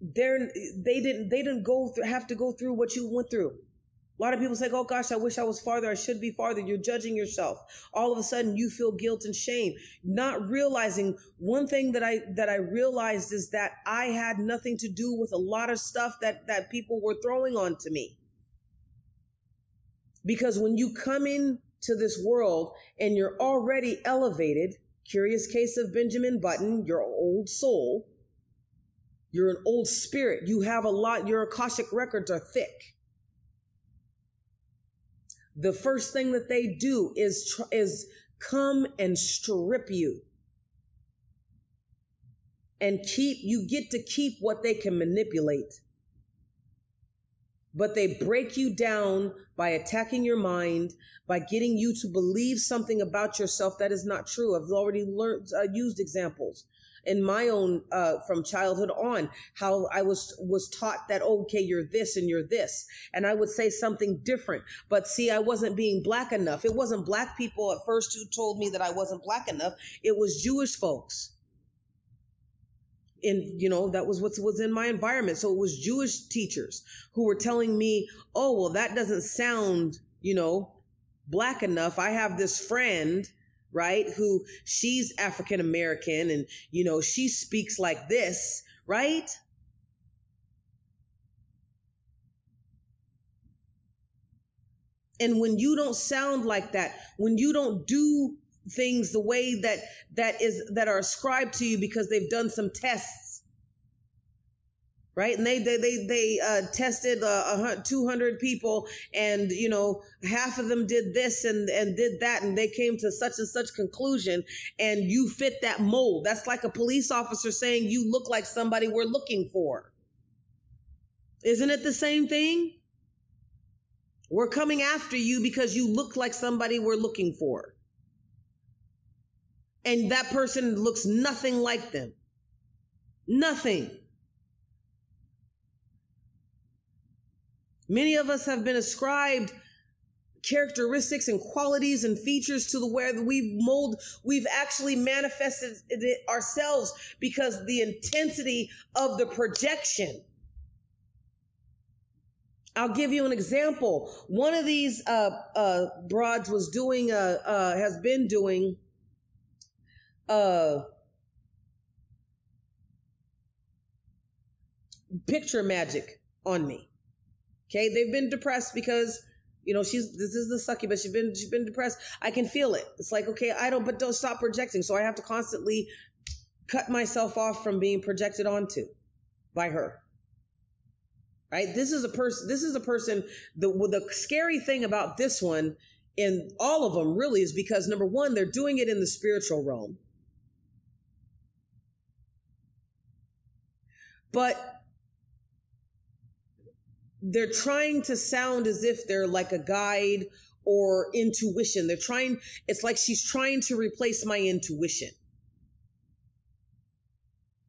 they're they didn't they didn't go through have to go through what you went through. A lot of people say, "Oh gosh, I wish I was farther. I should be farther." You're judging yourself. All of a sudden, you feel guilt and shame, not realizing one thing that I that I realized is that I had nothing to do with a lot of stuff that that people were throwing onto me. Because when you come into this world and you're already elevated, curious case of Benjamin Button, your old soul, you're an old spirit. You have a lot, your Akashic records are thick. The first thing that they do is, is come and strip you and keep, you get to keep what they can manipulate. But they break you down by attacking your mind, by getting you to believe something about yourself that is not true. I've already learned, uh, used examples in my own uh, from childhood on how i was was taught that okay you're this and you're this. And i would say something different. But see i wasn't being black enough. It wasn't black people at first who told me that i wasn't black enough. It was jewish folks. And you know that was what was in my environment. So it was jewish teachers who were telling me oh well that doesn't sound you know black enough. I have this friend right? Who she's African American and, you know, she speaks like this, right? And when you don't sound like that, when you don't do things the way that that is that are ascribed to you because they've done some tests right? And they they they, they uh, tested uh, 200 people, and you know half of them did this and and did that, and they came to such and such conclusion, and you fit that mold. That's like a police officer saying you look like somebody we're looking for. Isn't it the same thing? We're coming after you because you look like somebody we're looking for. And that person looks nothing like them. Nothing. Many of us have been ascribed characteristics and qualities and features to the where we've mold we've actually manifested it ourselves because the intensity of the projection I'll give you an example. One of these uh, uh, broads was doing, uh, uh has been doing, uh, picture magic on me. Okay, they've been depressed because you know she's this is the sucky, but She's been she's been depressed. I can feel it. It's like okay, I don't, but don't stop projecting. So I have to constantly cut myself off from being projected onto by her. Right? This is a person. This is a person. The the scary thing about this one in all of them really is because number one, they're doing it in the spiritual realm. But they're trying to sound as if they're like a guide or intuition. They're trying, it's like she's trying to replace my intuition.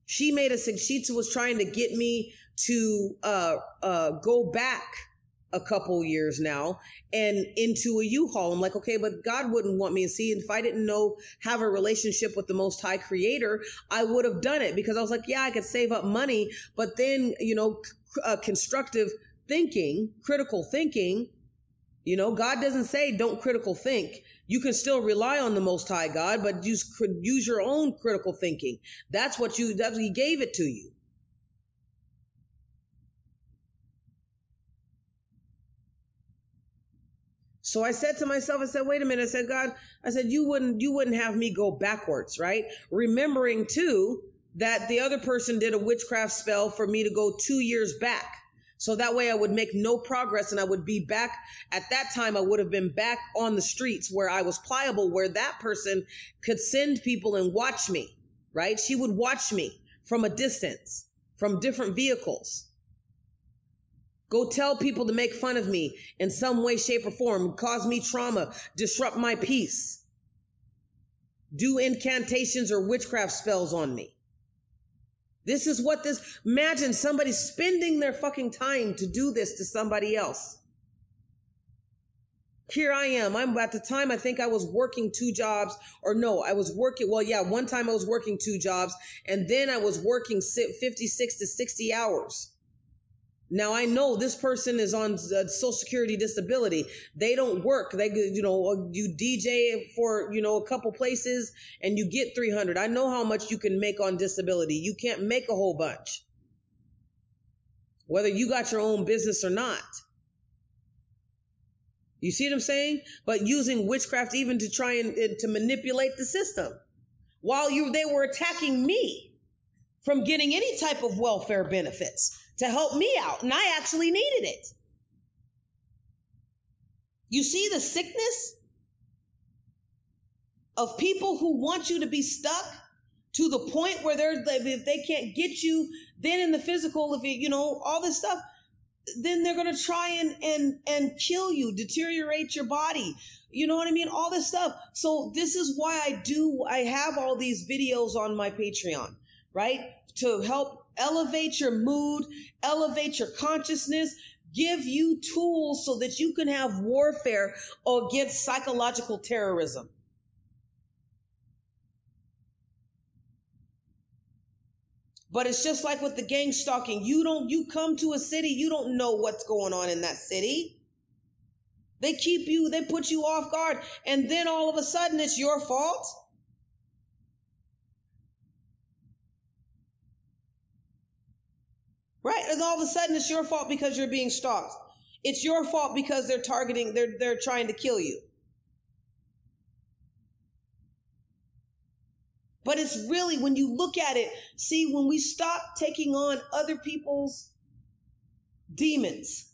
She made a, she was trying to get me to uh, uh, go back a couple years now and into a U-Haul. I'm like, okay, but God wouldn't want me to see. And if I didn't know, have a relationship with the most high creator, I would have done it because I was like, yeah, I could save up money, but then, you know, uh, constructive thinking, critical thinking, you know, God doesn't say don't critical think. You can still rely on the Most High God, but use use your own critical thinking. That's what you. That's He gave it to you. So I said to myself, I said, wait a minute. I said, God, I said, you wouldn't, you wouldn't have me go backwards, right? Remembering too that the other person did a witchcraft spell for me to go two years back. So that way I would make no progress and I would be back at that time. I would have been back on the streets where I was pliable, where that person could send people and watch me, right? She would watch me from a distance, from different vehicles. Go tell people to make fun of me in some way, shape, or form, cause me trauma, disrupt my peace, do incantations or witchcraft spells on me. This is what this, imagine somebody spending their fucking time to do this to somebody else. Here I am. I'm at the time I think I was working two jobs or no, I was working. Well, yeah, one time I was working two jobs and then I was working 56 to 60 hours. Now I know this person is on uh, social security disability. They don't work. They, you know, uh, you DJ for, you know, a couple places and you get 300. I know how much you can make on disability. You can't make a whole bunch. Whether you got your own business or not. You see what I'm saying? But using witchcraft even to try and, and to manipulate the system while you, they were attacking me from getting any type of welfare benefits to help me out. And I actually needed it. You see the sickness of people who want you to be stuck to the point where they're, if they can't get you, then in the physical, if you, you know, all this stuff, then they're going to try and, and, and kill you, deteriorate your body. You know what I mean? All this stuff. So this is why I do, I have all these videos on my Patreon, right? To help elevate your mood, elevate your consciousness, give you tools so that you can have warfare against psychological terrorism. But it's just like with the gang stalking. You don't, you come to a city, you don't know what's going on in that city. They keep you, they put you off guard, and then all of a sudden it's your fault. Right? And all of a sudden it's your fault because you're being stalked. It's your fault because they're targeting, they're, they're trying to kill you. But it's really, when you look at it, see, when we stop taking on other people's demons,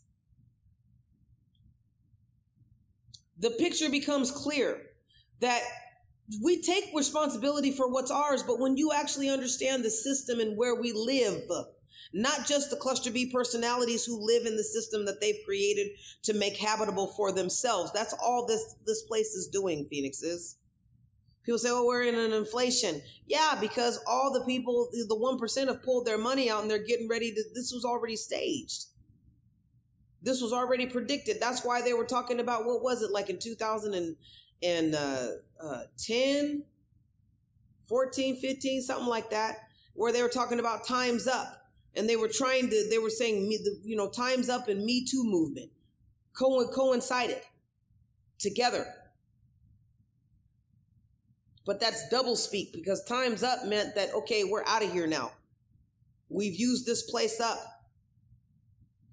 the picture becomes clear that we take responsibility for what's ours, but when you actually understand the system and where we live, not just the cluster B personalities who live in the system that they've created to make habitable for themselves. That's all this, this place is doing, Phoenixes. People say, oh, we're in an inflation. Yeah, because all the people, the 1% have pulled their money out and they're getting ready to, this was already staged. This was already predicted. That's why they were talking about, what was it, like in 2010, uh, uh, 14, 15, something like that, where they were talking about time's up and they were trying to they were saying you know times up and me too movement co- coincided together. But that's double speak because times up meant that okay we're out of here now. We've used this place up.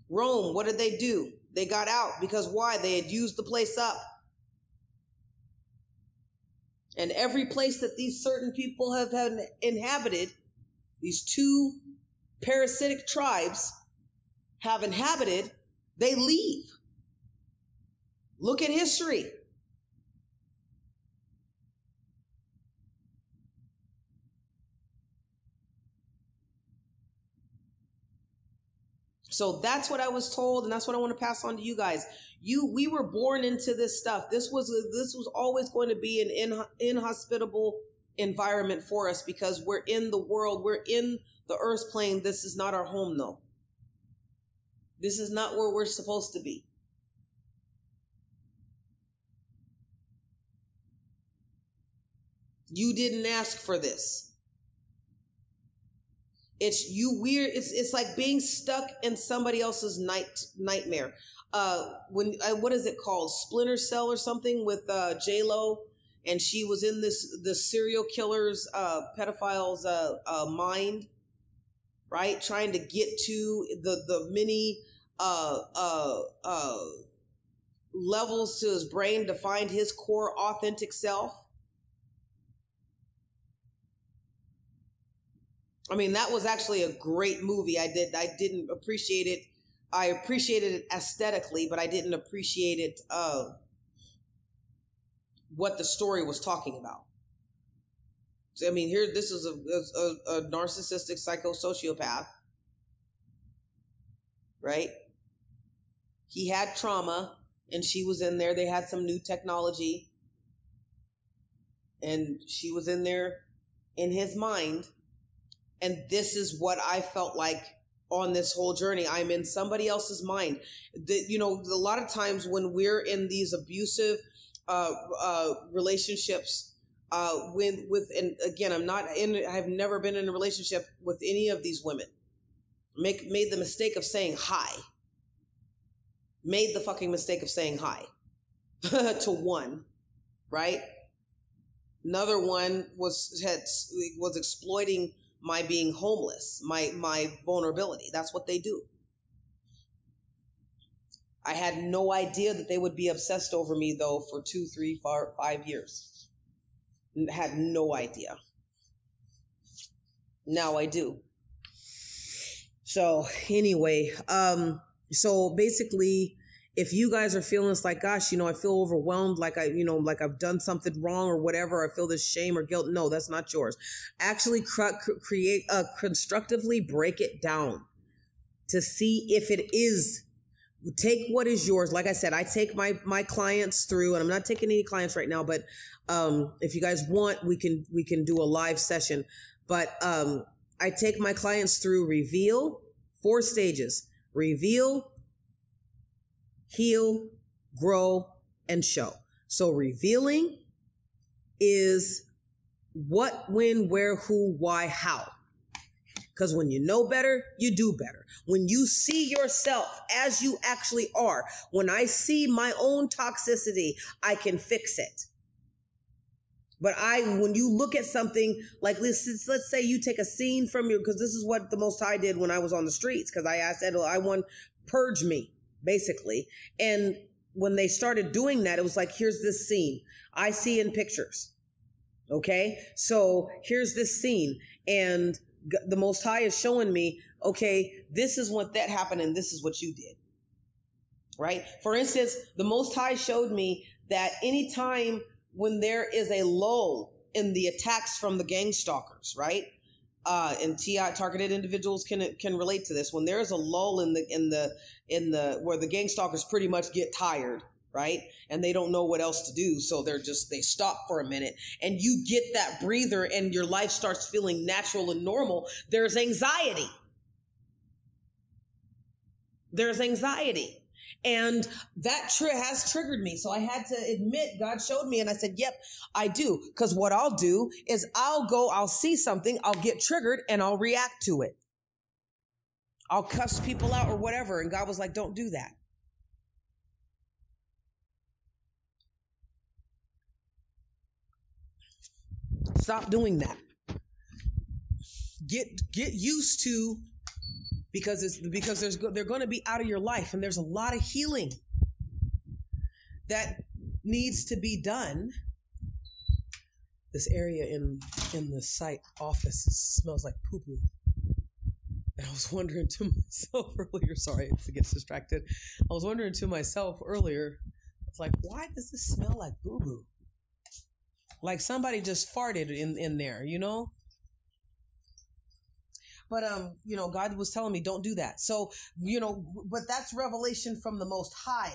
Rome what did they do? They got out because why? They had used the place up. And every place that these certain people have had inhabited these two parasitic tribes have inhabited, they leave. Look at history. So that's what I was told, and that's what I want to pass on to you guys. You, we were born into this stuff. This was this was always going to be an in, inhospitable environment for us because we're in the world. We're in the earth's plane. This is not our home, though. This is not where we're supposed to be. You didn't ask for this. It's you weird. It's it's like being stuck in somebody else's night nightmare. Uh, when uh, what is it called? Splinter Cell or something with uh, J Lo, and she was in this the serial killer's uh, pedophile's uh, uh, mind, right? Trying to get to the the many uh uh uh levels to his brain to find his core authentic self. I mean, that was actually a great movie. I did I didn't appreciate it. I appreciated it aesthetically, but I didn't appreciate it uh, what the story was talking about. So, I mean, here this is a, a, a narcissistic psychosociopath, right? He had trauma, and she was in there. They had some new technology, and she was in there in his mind. And this is what I felt like on this whole journey. I'm in somebody else's mind. That you know, a lot of times when we're in these abusive uh, uh, relationships, uh, when with and again, I'm not in. I've never been in a relationship with any of these women. Make made the mistake of saying hi. Made the fucking mistake of saying hi to one, right? Another one was had was exploiting my being homeless, my my vulnerability. That's what they do. I had no idea that they would be obsessed over me though for two, three, four, five years. Had no idea. Now I do. So anyway, um, so basically if you guys are feeling it's like, gosh, you know, I feel overwhelmed, like I, you know, like I've done something wrong or whatever, I feel this shame or guilt. No, that's not yours. Actually, cr- create, uh, constructively break it down to see if it is. Take what is yours. Like I said, I take my my clients through, and I'm not taking any clients right now. But um, if you guys want, we can we can do a live session. But um, I take my clients through reveal four stages: reveal, heal, grow, and show. So revealing is what, when, where, who, why, how. Because when you know better, you do better. When you see yourself as you actually are, when I see my own toxicity, I can fix it. But I, when you look at something like let's let's say you take a scene from your, because this is what the Most High did when I was on the streets. Because I, I said, I want purge me basically. And when they started doing that, it was like, here's this scene I see in pictures. Okay. So here's this scene. And the Most High is showing me, okay, this is what that happened and this is what you did. Right. For instance, the Most High showed me that anytime when there is a lull in the attacks from the gang stalkers, right? uh, and TI targeted individuals can can relate to this. When there is a lull in the in the in the where the gang stalkers pretty much get tired, right, and they don't know what else to do, so they're just they stop for a minute, and you get that breather, and your life starts feeling natural and normal. There's anxiety. There's anxiety. And that tri- has triggered me. So I had to admit, God showed me, and I said, Yep, I do. Because what I'll do is I'll go, I'll see something, I'll get triggered, and I'll react to it. I'll cuss people out or whatever. And God was like, Don't do that. Stop doing that. Get get used to because it's because there's they're going to be out of your life and there's a lot of healing that needs to be done. This area in in the site office smells like poo poo. And i was wondering to myself earlier sorry to get distracted. I was wondering to myself earlier it's like why does this smell like boo boo like somebody just farted in in there you know but um, you know, God was telling me don't do that. So, you know, but that's revelation from the most high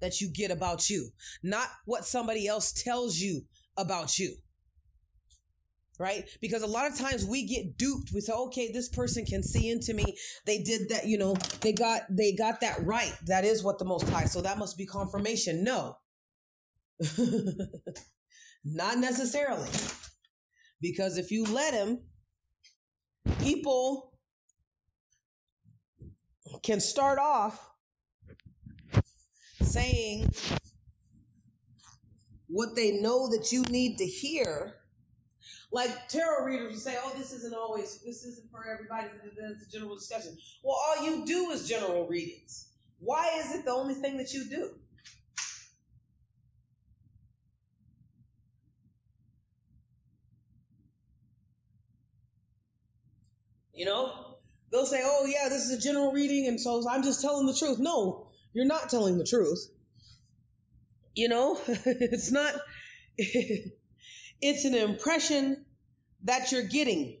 that you get about you, not what somebody else tells you about you. Right? Because a lot of times we get duped. We say, okay, this person can see into me. They did that, you know, they got they got that right. That is what the most high. So that must be confirmation. No. Not necessarily. Because if you let him, people can start off saying what they know that you need to hear. Like tarot readers will say, oh, this isn't always, this isn't for everybody, it's a general discussion. Well, all you do is general readings. Why is it the only thing that you do? You know, they'll say, "Oh yeah, this is a general reading," and so I'm just telling the truth. No, you're not telling the truth. You know, it's not. it's an impression that you're getting.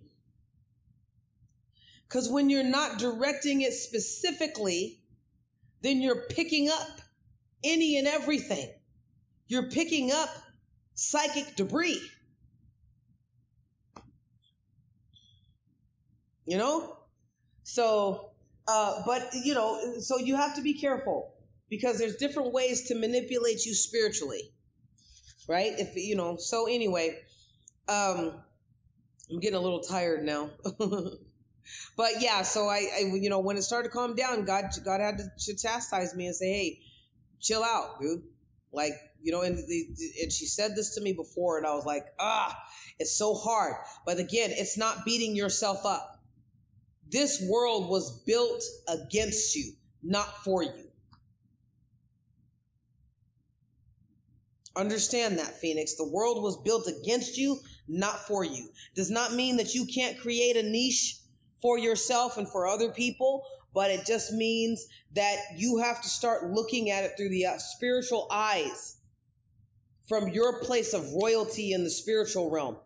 Because when you're not directing it specifically, then you're picking up any and everything. You're picking up psychic debris. You know? So, uh, but, you know, so you have to be careful because there's different ways to manipulate you spiritually. Right? If, you know, so anyway, um, I'm getting a little tired now. but yeah, so I, I, you know, when it started to calm down, God, God had to chastise me and say, "Hey, chill out, dude." Like, you know, and the, and she said this to me before, and I was like, ah, it's so hard. But again, it's not beating yourself up. This world was built against you, not for you. Understand that, Phoenix. The world was built against you, not for you. Does not mean that you can't create a niche for yourself and for other people, but it just means that you have to start looking at it through the uh, spiritual eyes from your place of royalty in the spiritual realm,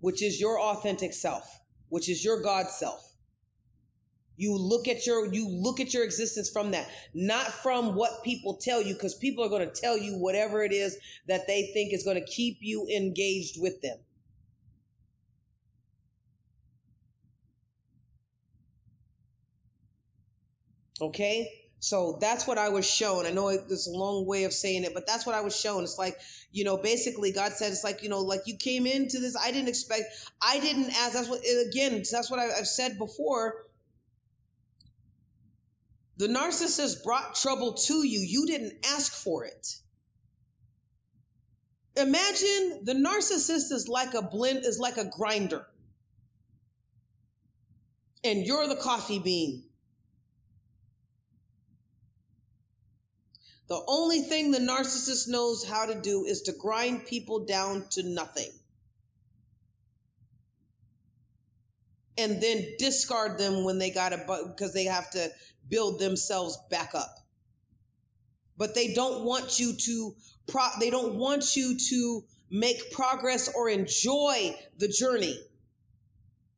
which is your authentic self, which is your God self. You look at your you look at your existence from that, not from what people tell you, because people are going to tell you whatever it is that they think is going to keep you engaged with them. Okay? So that's what I was shown. I know it's a long way of saying it, but that's what I was shown. It's like, you know, basically God said, it's like, you know, like you came into this. I didn't expect, I didn't ask. That's what, again, that's what I've said before. The narcissist brought trouble to you. You didn't ask for it. Imagine the narcissist is like a blend, is like a grinder. And you're the coffee bean. The only thing the narcissist knows how to do is to grind people down to nothing. And then discard them when they got to, because they have to build themselves back up. But they don't want you to, pro, they don't want you to make progress or enjoy the journey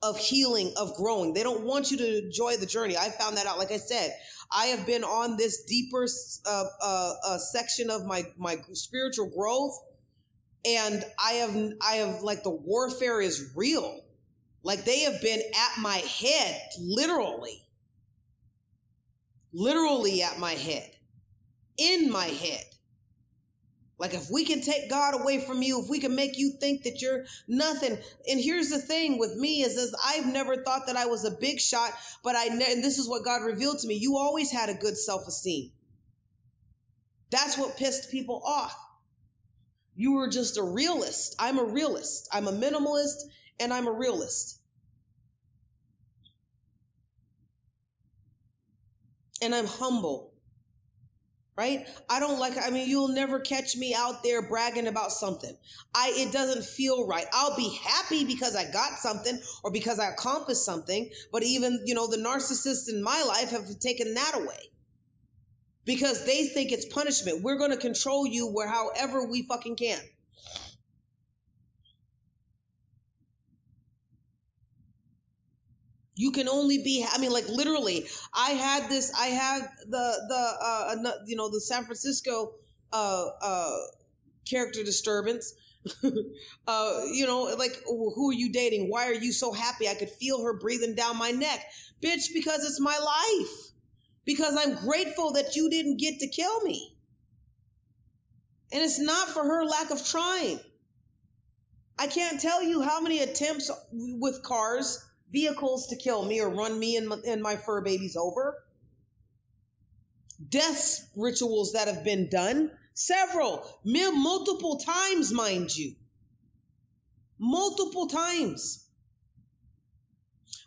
of healing, of growing. They don't want you to enjoy the journey. I found that out. Like I said, I have been on this deeper uh, uh, uh, section of my my spiritual growth, and I have I have like the warfare is real. Like they have been at my head, literally, literally at my head, in my head. Like if we can take God away from you, if we can make you think that you're nothing. And here's the thing with me is, is I've never thought that I was a big shot, but I ne- and this is what God revealed to me. You always had a good self-esteem. That's what pissed people off. You were just a realist. I'm a realist. I'm a minimalist and I'm a realist. And I'm humble right? I don't like i mean you'll never catch me out there bragging about something. I it doesn't feel right. I'll be happy because i got something or because i accomplished something but even you know the narcissists in my life have taken that away because they think it's punishment. We're going to control you where however we fucking can You can only be. I mean, like literally, I had this. I had the the uh, you know the San Francisco uh, uh, character disturbance. uh, you know, like who are you dating? Why are you so happy? I could feel her breathing down my neck, bitch. Because it's my life. Because I'm grateful that you didn't get to kill me. And it's not for her lack of trying. I can't tell you how many attempts with cars vehicles to kill me or run me and my, and my fur babies over. Death rituals that have been done, several, multiple times, mind you. Multiple times.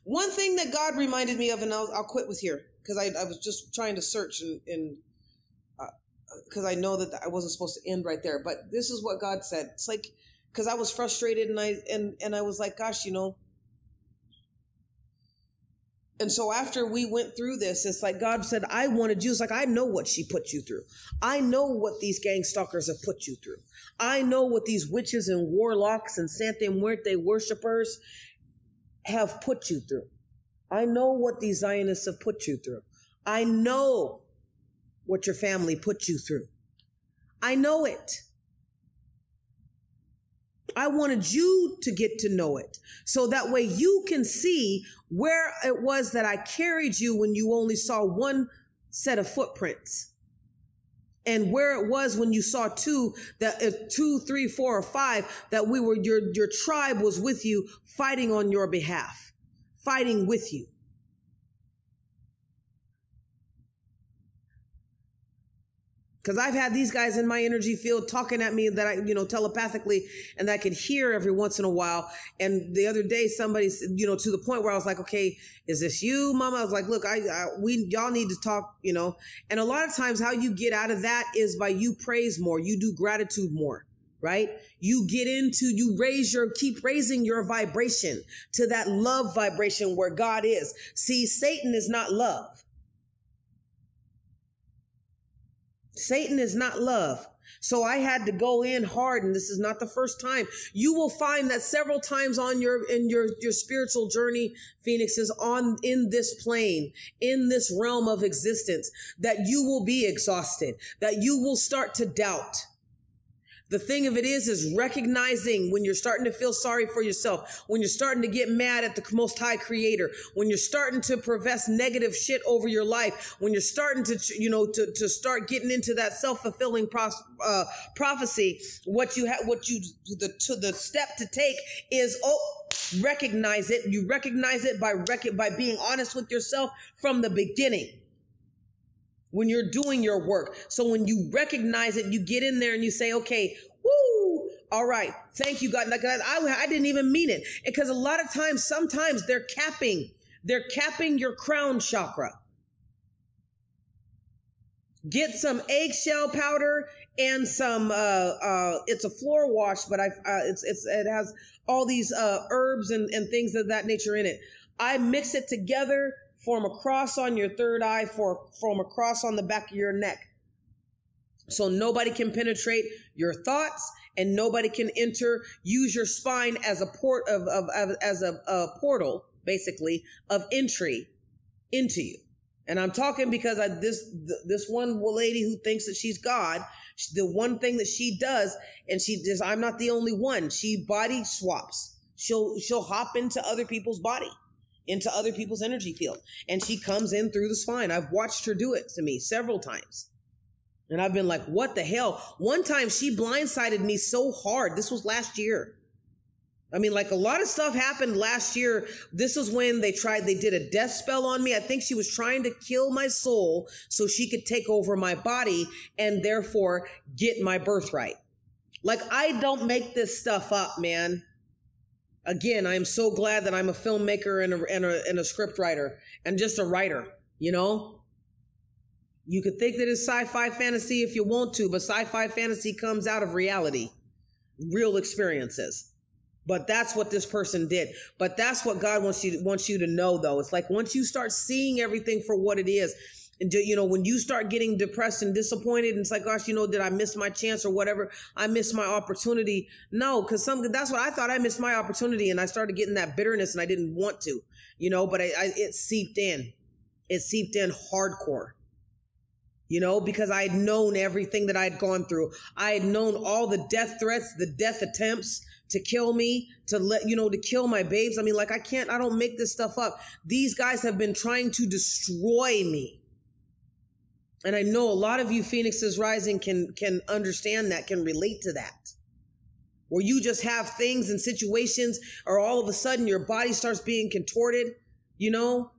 One thing that God reminded me of, and I'll, I'll quit with here because I, I, was just trying to search and because uh, I know that I wasn't supposed to end right there. But this is what God said. It's like because I was frustrated and I and and I was like, gosh, you know, And so after we went through this, it's like God said, I wanted you. It's like, I know what she put you through. I know what these gang stalkers have put you through. I know what these witches and warlocks and Santa Muerte worshipers have put you through. I know what these Zionists have put you through. I know what your family put you through. I know it. I wanted you to get to know it. So that way you can see where it was that I carried you when you only saw one set of footprints. And where it was when you saw two that uh, two three four or five that we were your your tribe was with you fighting on your behalf fighting with you because I've had these guys in my energy field talking at me that I, you know, telepathically and I could hear every once in a while. And the other day, somebody, you know, to the point where I was like, okay, is this you, mama? I was like, look, I, I, we, y'all need to talk, you know, and a lot of times how you get out of that is by you praise more, you do gratitude more right? You get into, you raise your, keep raising your vibration to that love vibration where God is. See, Satan is not love. Satan is not love. So I had to go in hard and this is not the first time. You will find that several times on your in your your spiritual journey Phoenix is on in this plane, in this realm of existence that you will be exhausted, that you will start to doubt the thing of it is, is recognizing when you're starting to feel sorry for yourself, when you're starting to get mad at the most high creator, when you're starting to profess negative shit over your life, when you're starting to, you know, to, to start getting into that self-fulfilling uh, prophecy, what you have, what you, the, to the step to take is, oh, recognize it. You recognize it by rec- by being honest with yourself from the beginning when you're doing your work. So when you recognize it, you get in there and you say, okay, woo, all right, thank you, God. Like I, I didn't even mean it. Because a lot of times, sometimes they're capping, they're capping your crown chakra. Get some eggshell powder and some, uh, uh, it's a floor wash, but I, uh, it's, it's, it has all these, uh, herbs and, and things of that nature in it. I mix it together form a cross on your third eye, for, form a cross on the back of your neck. So nobody can penetrate your thoughts and nobody can enter, use your spine as a port of, of, of as a, a portal, basically, of entry into you. And I'm talking because I, this this one lady who thinks that she's God, the one thing that she does, and she does, I'm not the only one. She body swaps. She'll she'll hop into other people's body into other people's energy field. And she comes in through the spine. I've watched her do it to me several times. And I've been like, what the hell? One time she blindsided me so hard. This was last year. I mean, like a lot of stuff happened last year. This was when they tried, they did a death spell on me. I think she was trying to kill my soul so she could take over my body and therefore get my birthright. Like, I don't make this stuff up, man again, I am so glad that I'm a filmmaker and a, and a, and a script writer and just a writer, you know? You could think that it's sci-fi fantasy if you want to, but sci-fi fantasy comes out of reality, real experiences. But that's what this person did. But that's what God wants you to, wants you to know though. It's like once you start seeing everything for what it is, and you know, when you start getting depressed and disappointed, and it's like, gosh, you know, did I miss my chance or whatever? I missed my opportunity. No, because some that's what I thought. I missed my opportunity, and I started getting that bitterness, and I didn't want to, you know. But I, I it seeped in. It seeped in hardcore. You know, because I had known everything that I had gone through. I had known all the death threats, the death attempts to kill me, to let, you know, to kill my babes. I mean, like, I can't, I don't make this stuff up. These guys have been trying to destroy me and I know a lot of you Phoenixes Rising can can understand that, can relate to that. Where you just have things and situations, or all of a sudden your body starts being contorted, you know?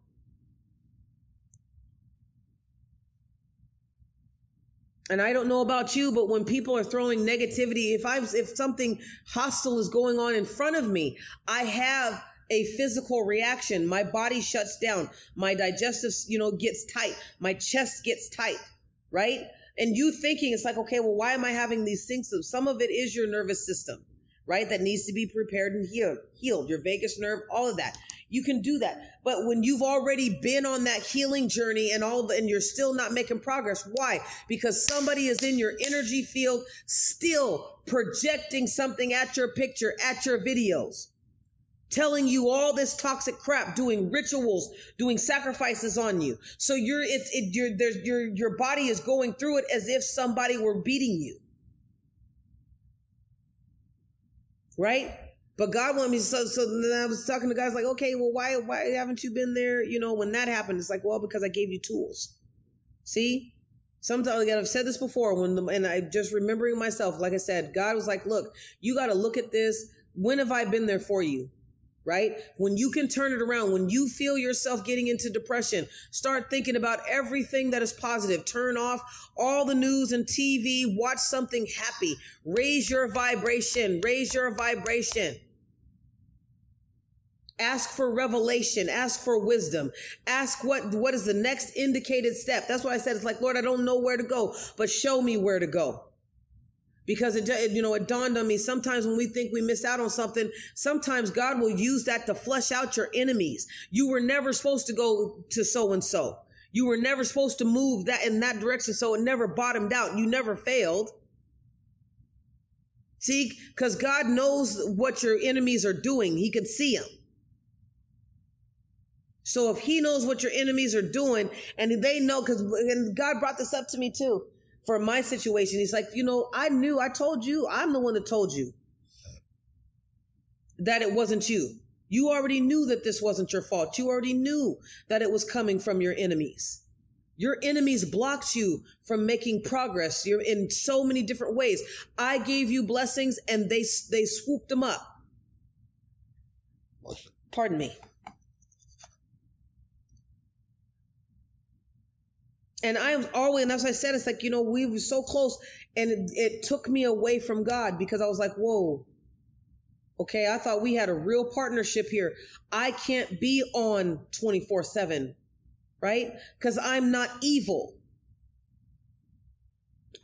And I don't know about you, but when people are throwing negativity, if I if something hostile is going on in front of me, I have a physical reaction. My body shuts down. My digestive, you know, gets tight. My chest gets tight, right? And you thinking it's like, okay, well, why am I having these things? Some of it is your nervous system, right? That needs to be prepared and healed, healed, your vagus nerve, all of that. You can do that. But when you've already been on that healing journey and all and you're still not making progress, why? Because somebody is in your energy field still projecting something at your picture, at your videos telling you all this toxic crap, doing rituals, doing sacrifices on you. So you're it's it your there's your your body is going through it as if somebody were beating you. Right? But God wanted me so so then I was talking to guys like, okay, well, why why haven't you been there? You know, when that happened, it's like, well, because I gave you tools. See? Sometimes again, I've said this before when the, and I just remembering myself, like I said, God was like, look, you got to look at this. When have I been there for you? right? When you can turn it around, when you feel yourself getting into depression, start thinking about everything that is positive. Turn off all the news and TV, watch something happy. Raise your vibration, raise your vibration. Ask for revelation, ask for wisdom. Ask what what is the next indicated step. That's why I said it's like, Lord, I don't know where to go, but show me where to go. Because it you know it dawned on me sometimes when we think we miss out on something sometimes god will use that to flush out your enemies. You were never supposed to go to so and so you were never supposed to move that in that direction so it never bottomed out. You never failed. See because god knows what your enemies are doing. He can see them so if he knows what your enemies are doing and they know because and god brought this up to me too for my situation. He's like, you know, I knew, I told you, I'm the one that told you that it wasn't you. You already knew that this wasn't your fault. You already knew that it was coming from your enemies. Your enemies blocked you from making progress. You're in so many different ways. I gave you blessings and they, they swooped them up. Pardon me. And I'm always, and as I said, it's like, you know, we were so close and it, it, took me away from God because I was like, whoa, okay, I thought we had a real partnership here. I can't be on 24 seven, right? Cause I'm not evil.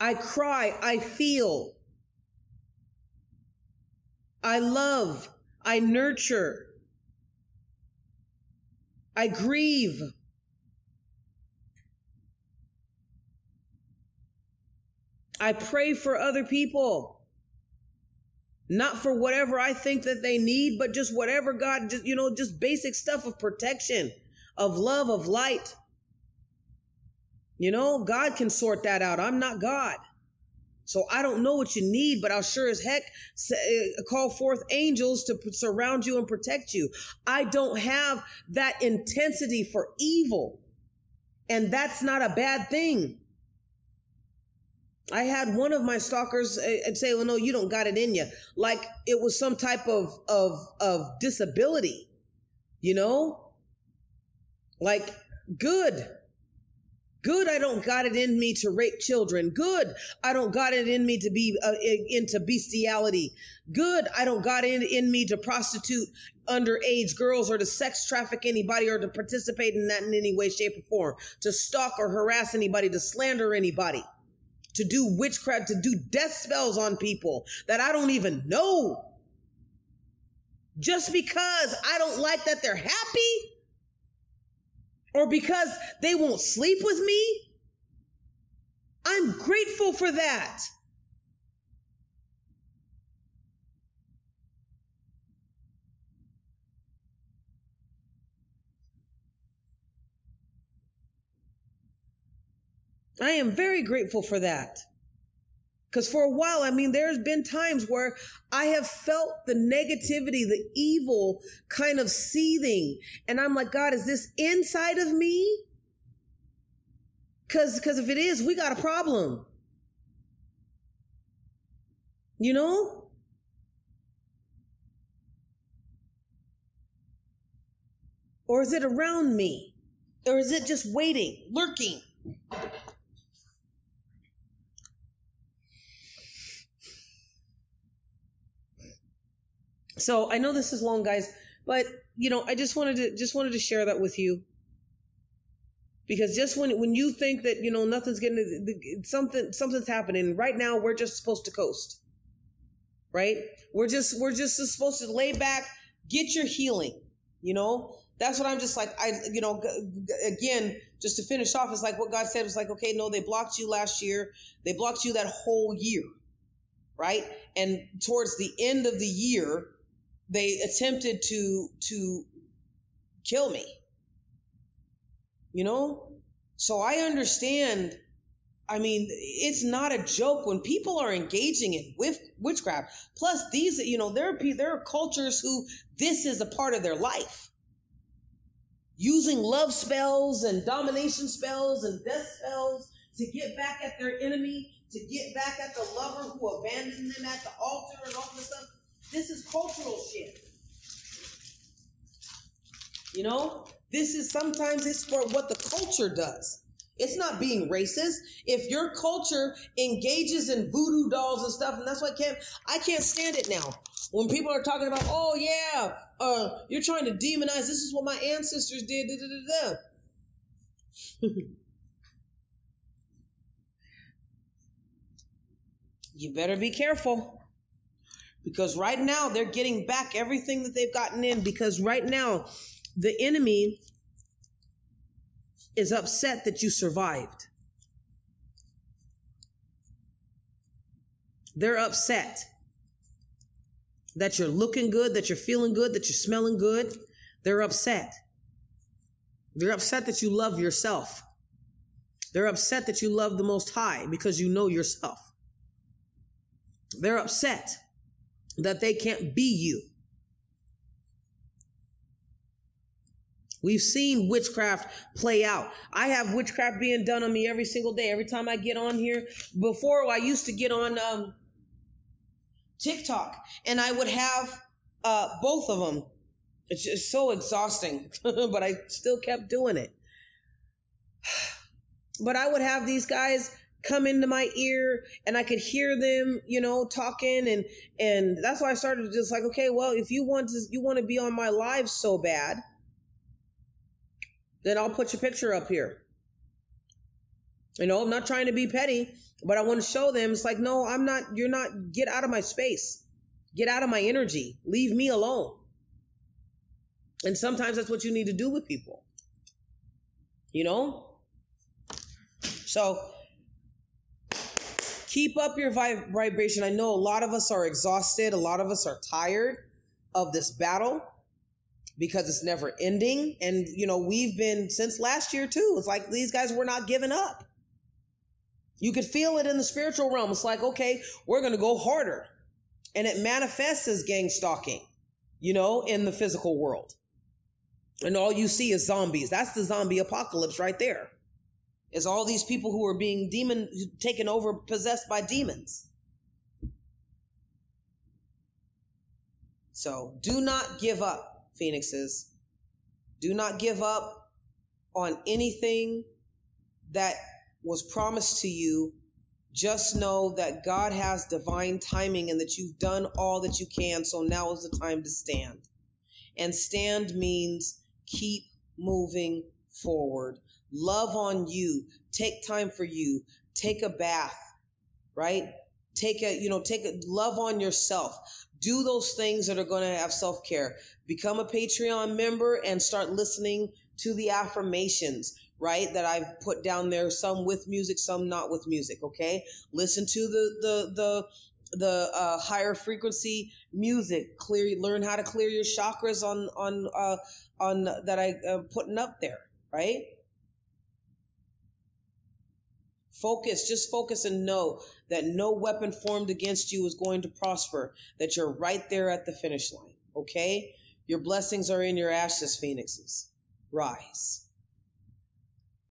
I cry. I feel. I love. I nurture. I grieve. I pray for other people. Not for whatever I think that they need, but just whatever God, just, you know, just basic stuff of protection, of love, of light. You know, God can sort that out. I'm not God. So I don't know what you need, but I'll sure as heck uh, call forth angels to surround you and protect you. I don't have that intensity for evil. And that's not a bad thing. I had one of my stalkers and say, "Well, no, you don't got it in you," like it was some type of of of disability, you know. Like, good, good. I don't got it in me to rape children. Good, I don't got it in me to be uh, into bestiality. Good, I don't got it in me to prostitute underage girls or to sex traffic anybody or to participate in that in any way, shape, or form. To stalk or harass anybody, to slander anybody to do witchcraft, to do death spells on people that I don't even know. Just because I don't like that they're happy or because they won't sleep with me. I'm grateful for that. I am very grateful for that. Because for a while, I mean, there's been times where I have felt the negativity, the evil kind of seething. And I'm like, God, is this inside of me? Because because if it is, we got a problem. You know? Or is it around me? Or is it just waiting, lurking? So I know this is long, guys, but you know, I just wanted to just wanted to share that with you because just when when you think that you know nothing's getting something something's happening right now, we're just supposed to coast, right? We're just we're just supposed to lay back, get your healing, You know, that's what I'm just like. I, you know, again, just to finish off, it's like what God said was like, okay, no, they blocked you last year. They blocked you that whole year, right? And towards the end of the year, they attempted to to kill me. You know, so I understand. I mean, it's not a joke when people are engaging in with witchcraft. Plus, these, you know, there are there are cultures who this is a part of their life using love spells and domination spells and death spells to get back at their enemy, to get back at the lover who abandoned them at the altar and all this stuff. This is cultural shit. You know, this is sometimes it's for what the culture does. It's not being racist. If your culture engages in voodoo dolls and stuff, and that's why I can't I can't stand it now. When people are talking about, oh yeah, uh, you're trying to demonize. This is what my ancestors did. Da, da, da, you better be careful because right now they're getting back everything that they've gotten in because right now the enemy is upset that you survived. They're upset that you're looking good, that you're feeling good, that you're smelling good. They're upset. They're upset that you love yourself. They're upset that you love the Most High because you know yourself. They're upset that they can't be you. We've seen witchcraft play out. I have witchcraft being done on me every single day. Every time I get on here, before I used to get on um, TikTok and I would have uh, both of them. It's just so exhausting, but I still kept doing it. But I would have these guys come into my ear and I could hear them, you know, talking and and that's why I started just like, okay, well, if you want to you want to be on my live so bad, then I'll put your picture up here. You know, I'm not trying to be petty, but I want to show them it's like, no, I'm not, you're not, get out of my space. Get out of my energy. Leave me alone. And sometimes that's what you need to do with people. You know? So keep up your vibration. I know a lot of us are exhausted, a lot of us are tired of this battle because it's never ending. And, you know, we've been since last year too. It's like these guys were not giving up. You could feel it in the spiritual realm. It's like, okay, we're going to go harder. And it manifests as gang stalking, you know, in the physical world. And all you see is zombies. That's the zombie apocalypse right there. Is all these people who are being demon taken over, possessed by demons. So do not give up, Phoenixes. Do not give up on anything that was promised to you, just know that God has divine timing and that you've done all that you can. So now is the time to stand. And stand means keep moving forward. Love on you. Take time for you. Take a bath, right? Take a, you know, take a love on yourself. Do those things that are going to have self care. Become a Patreon member and start listening to the affirmations right? That I've put down there, some with music, some not with music. Okay, listen to the the the the uh, higher frequency music. Clear, learn how to clear your chakras on on uh, on that I uh, putting up there, right? Focus, just focus and know that no weapon formed against you is going to prosper. That you're right there at the finish line. Okay, your blessings are in your ashes, phoenixes. Rise.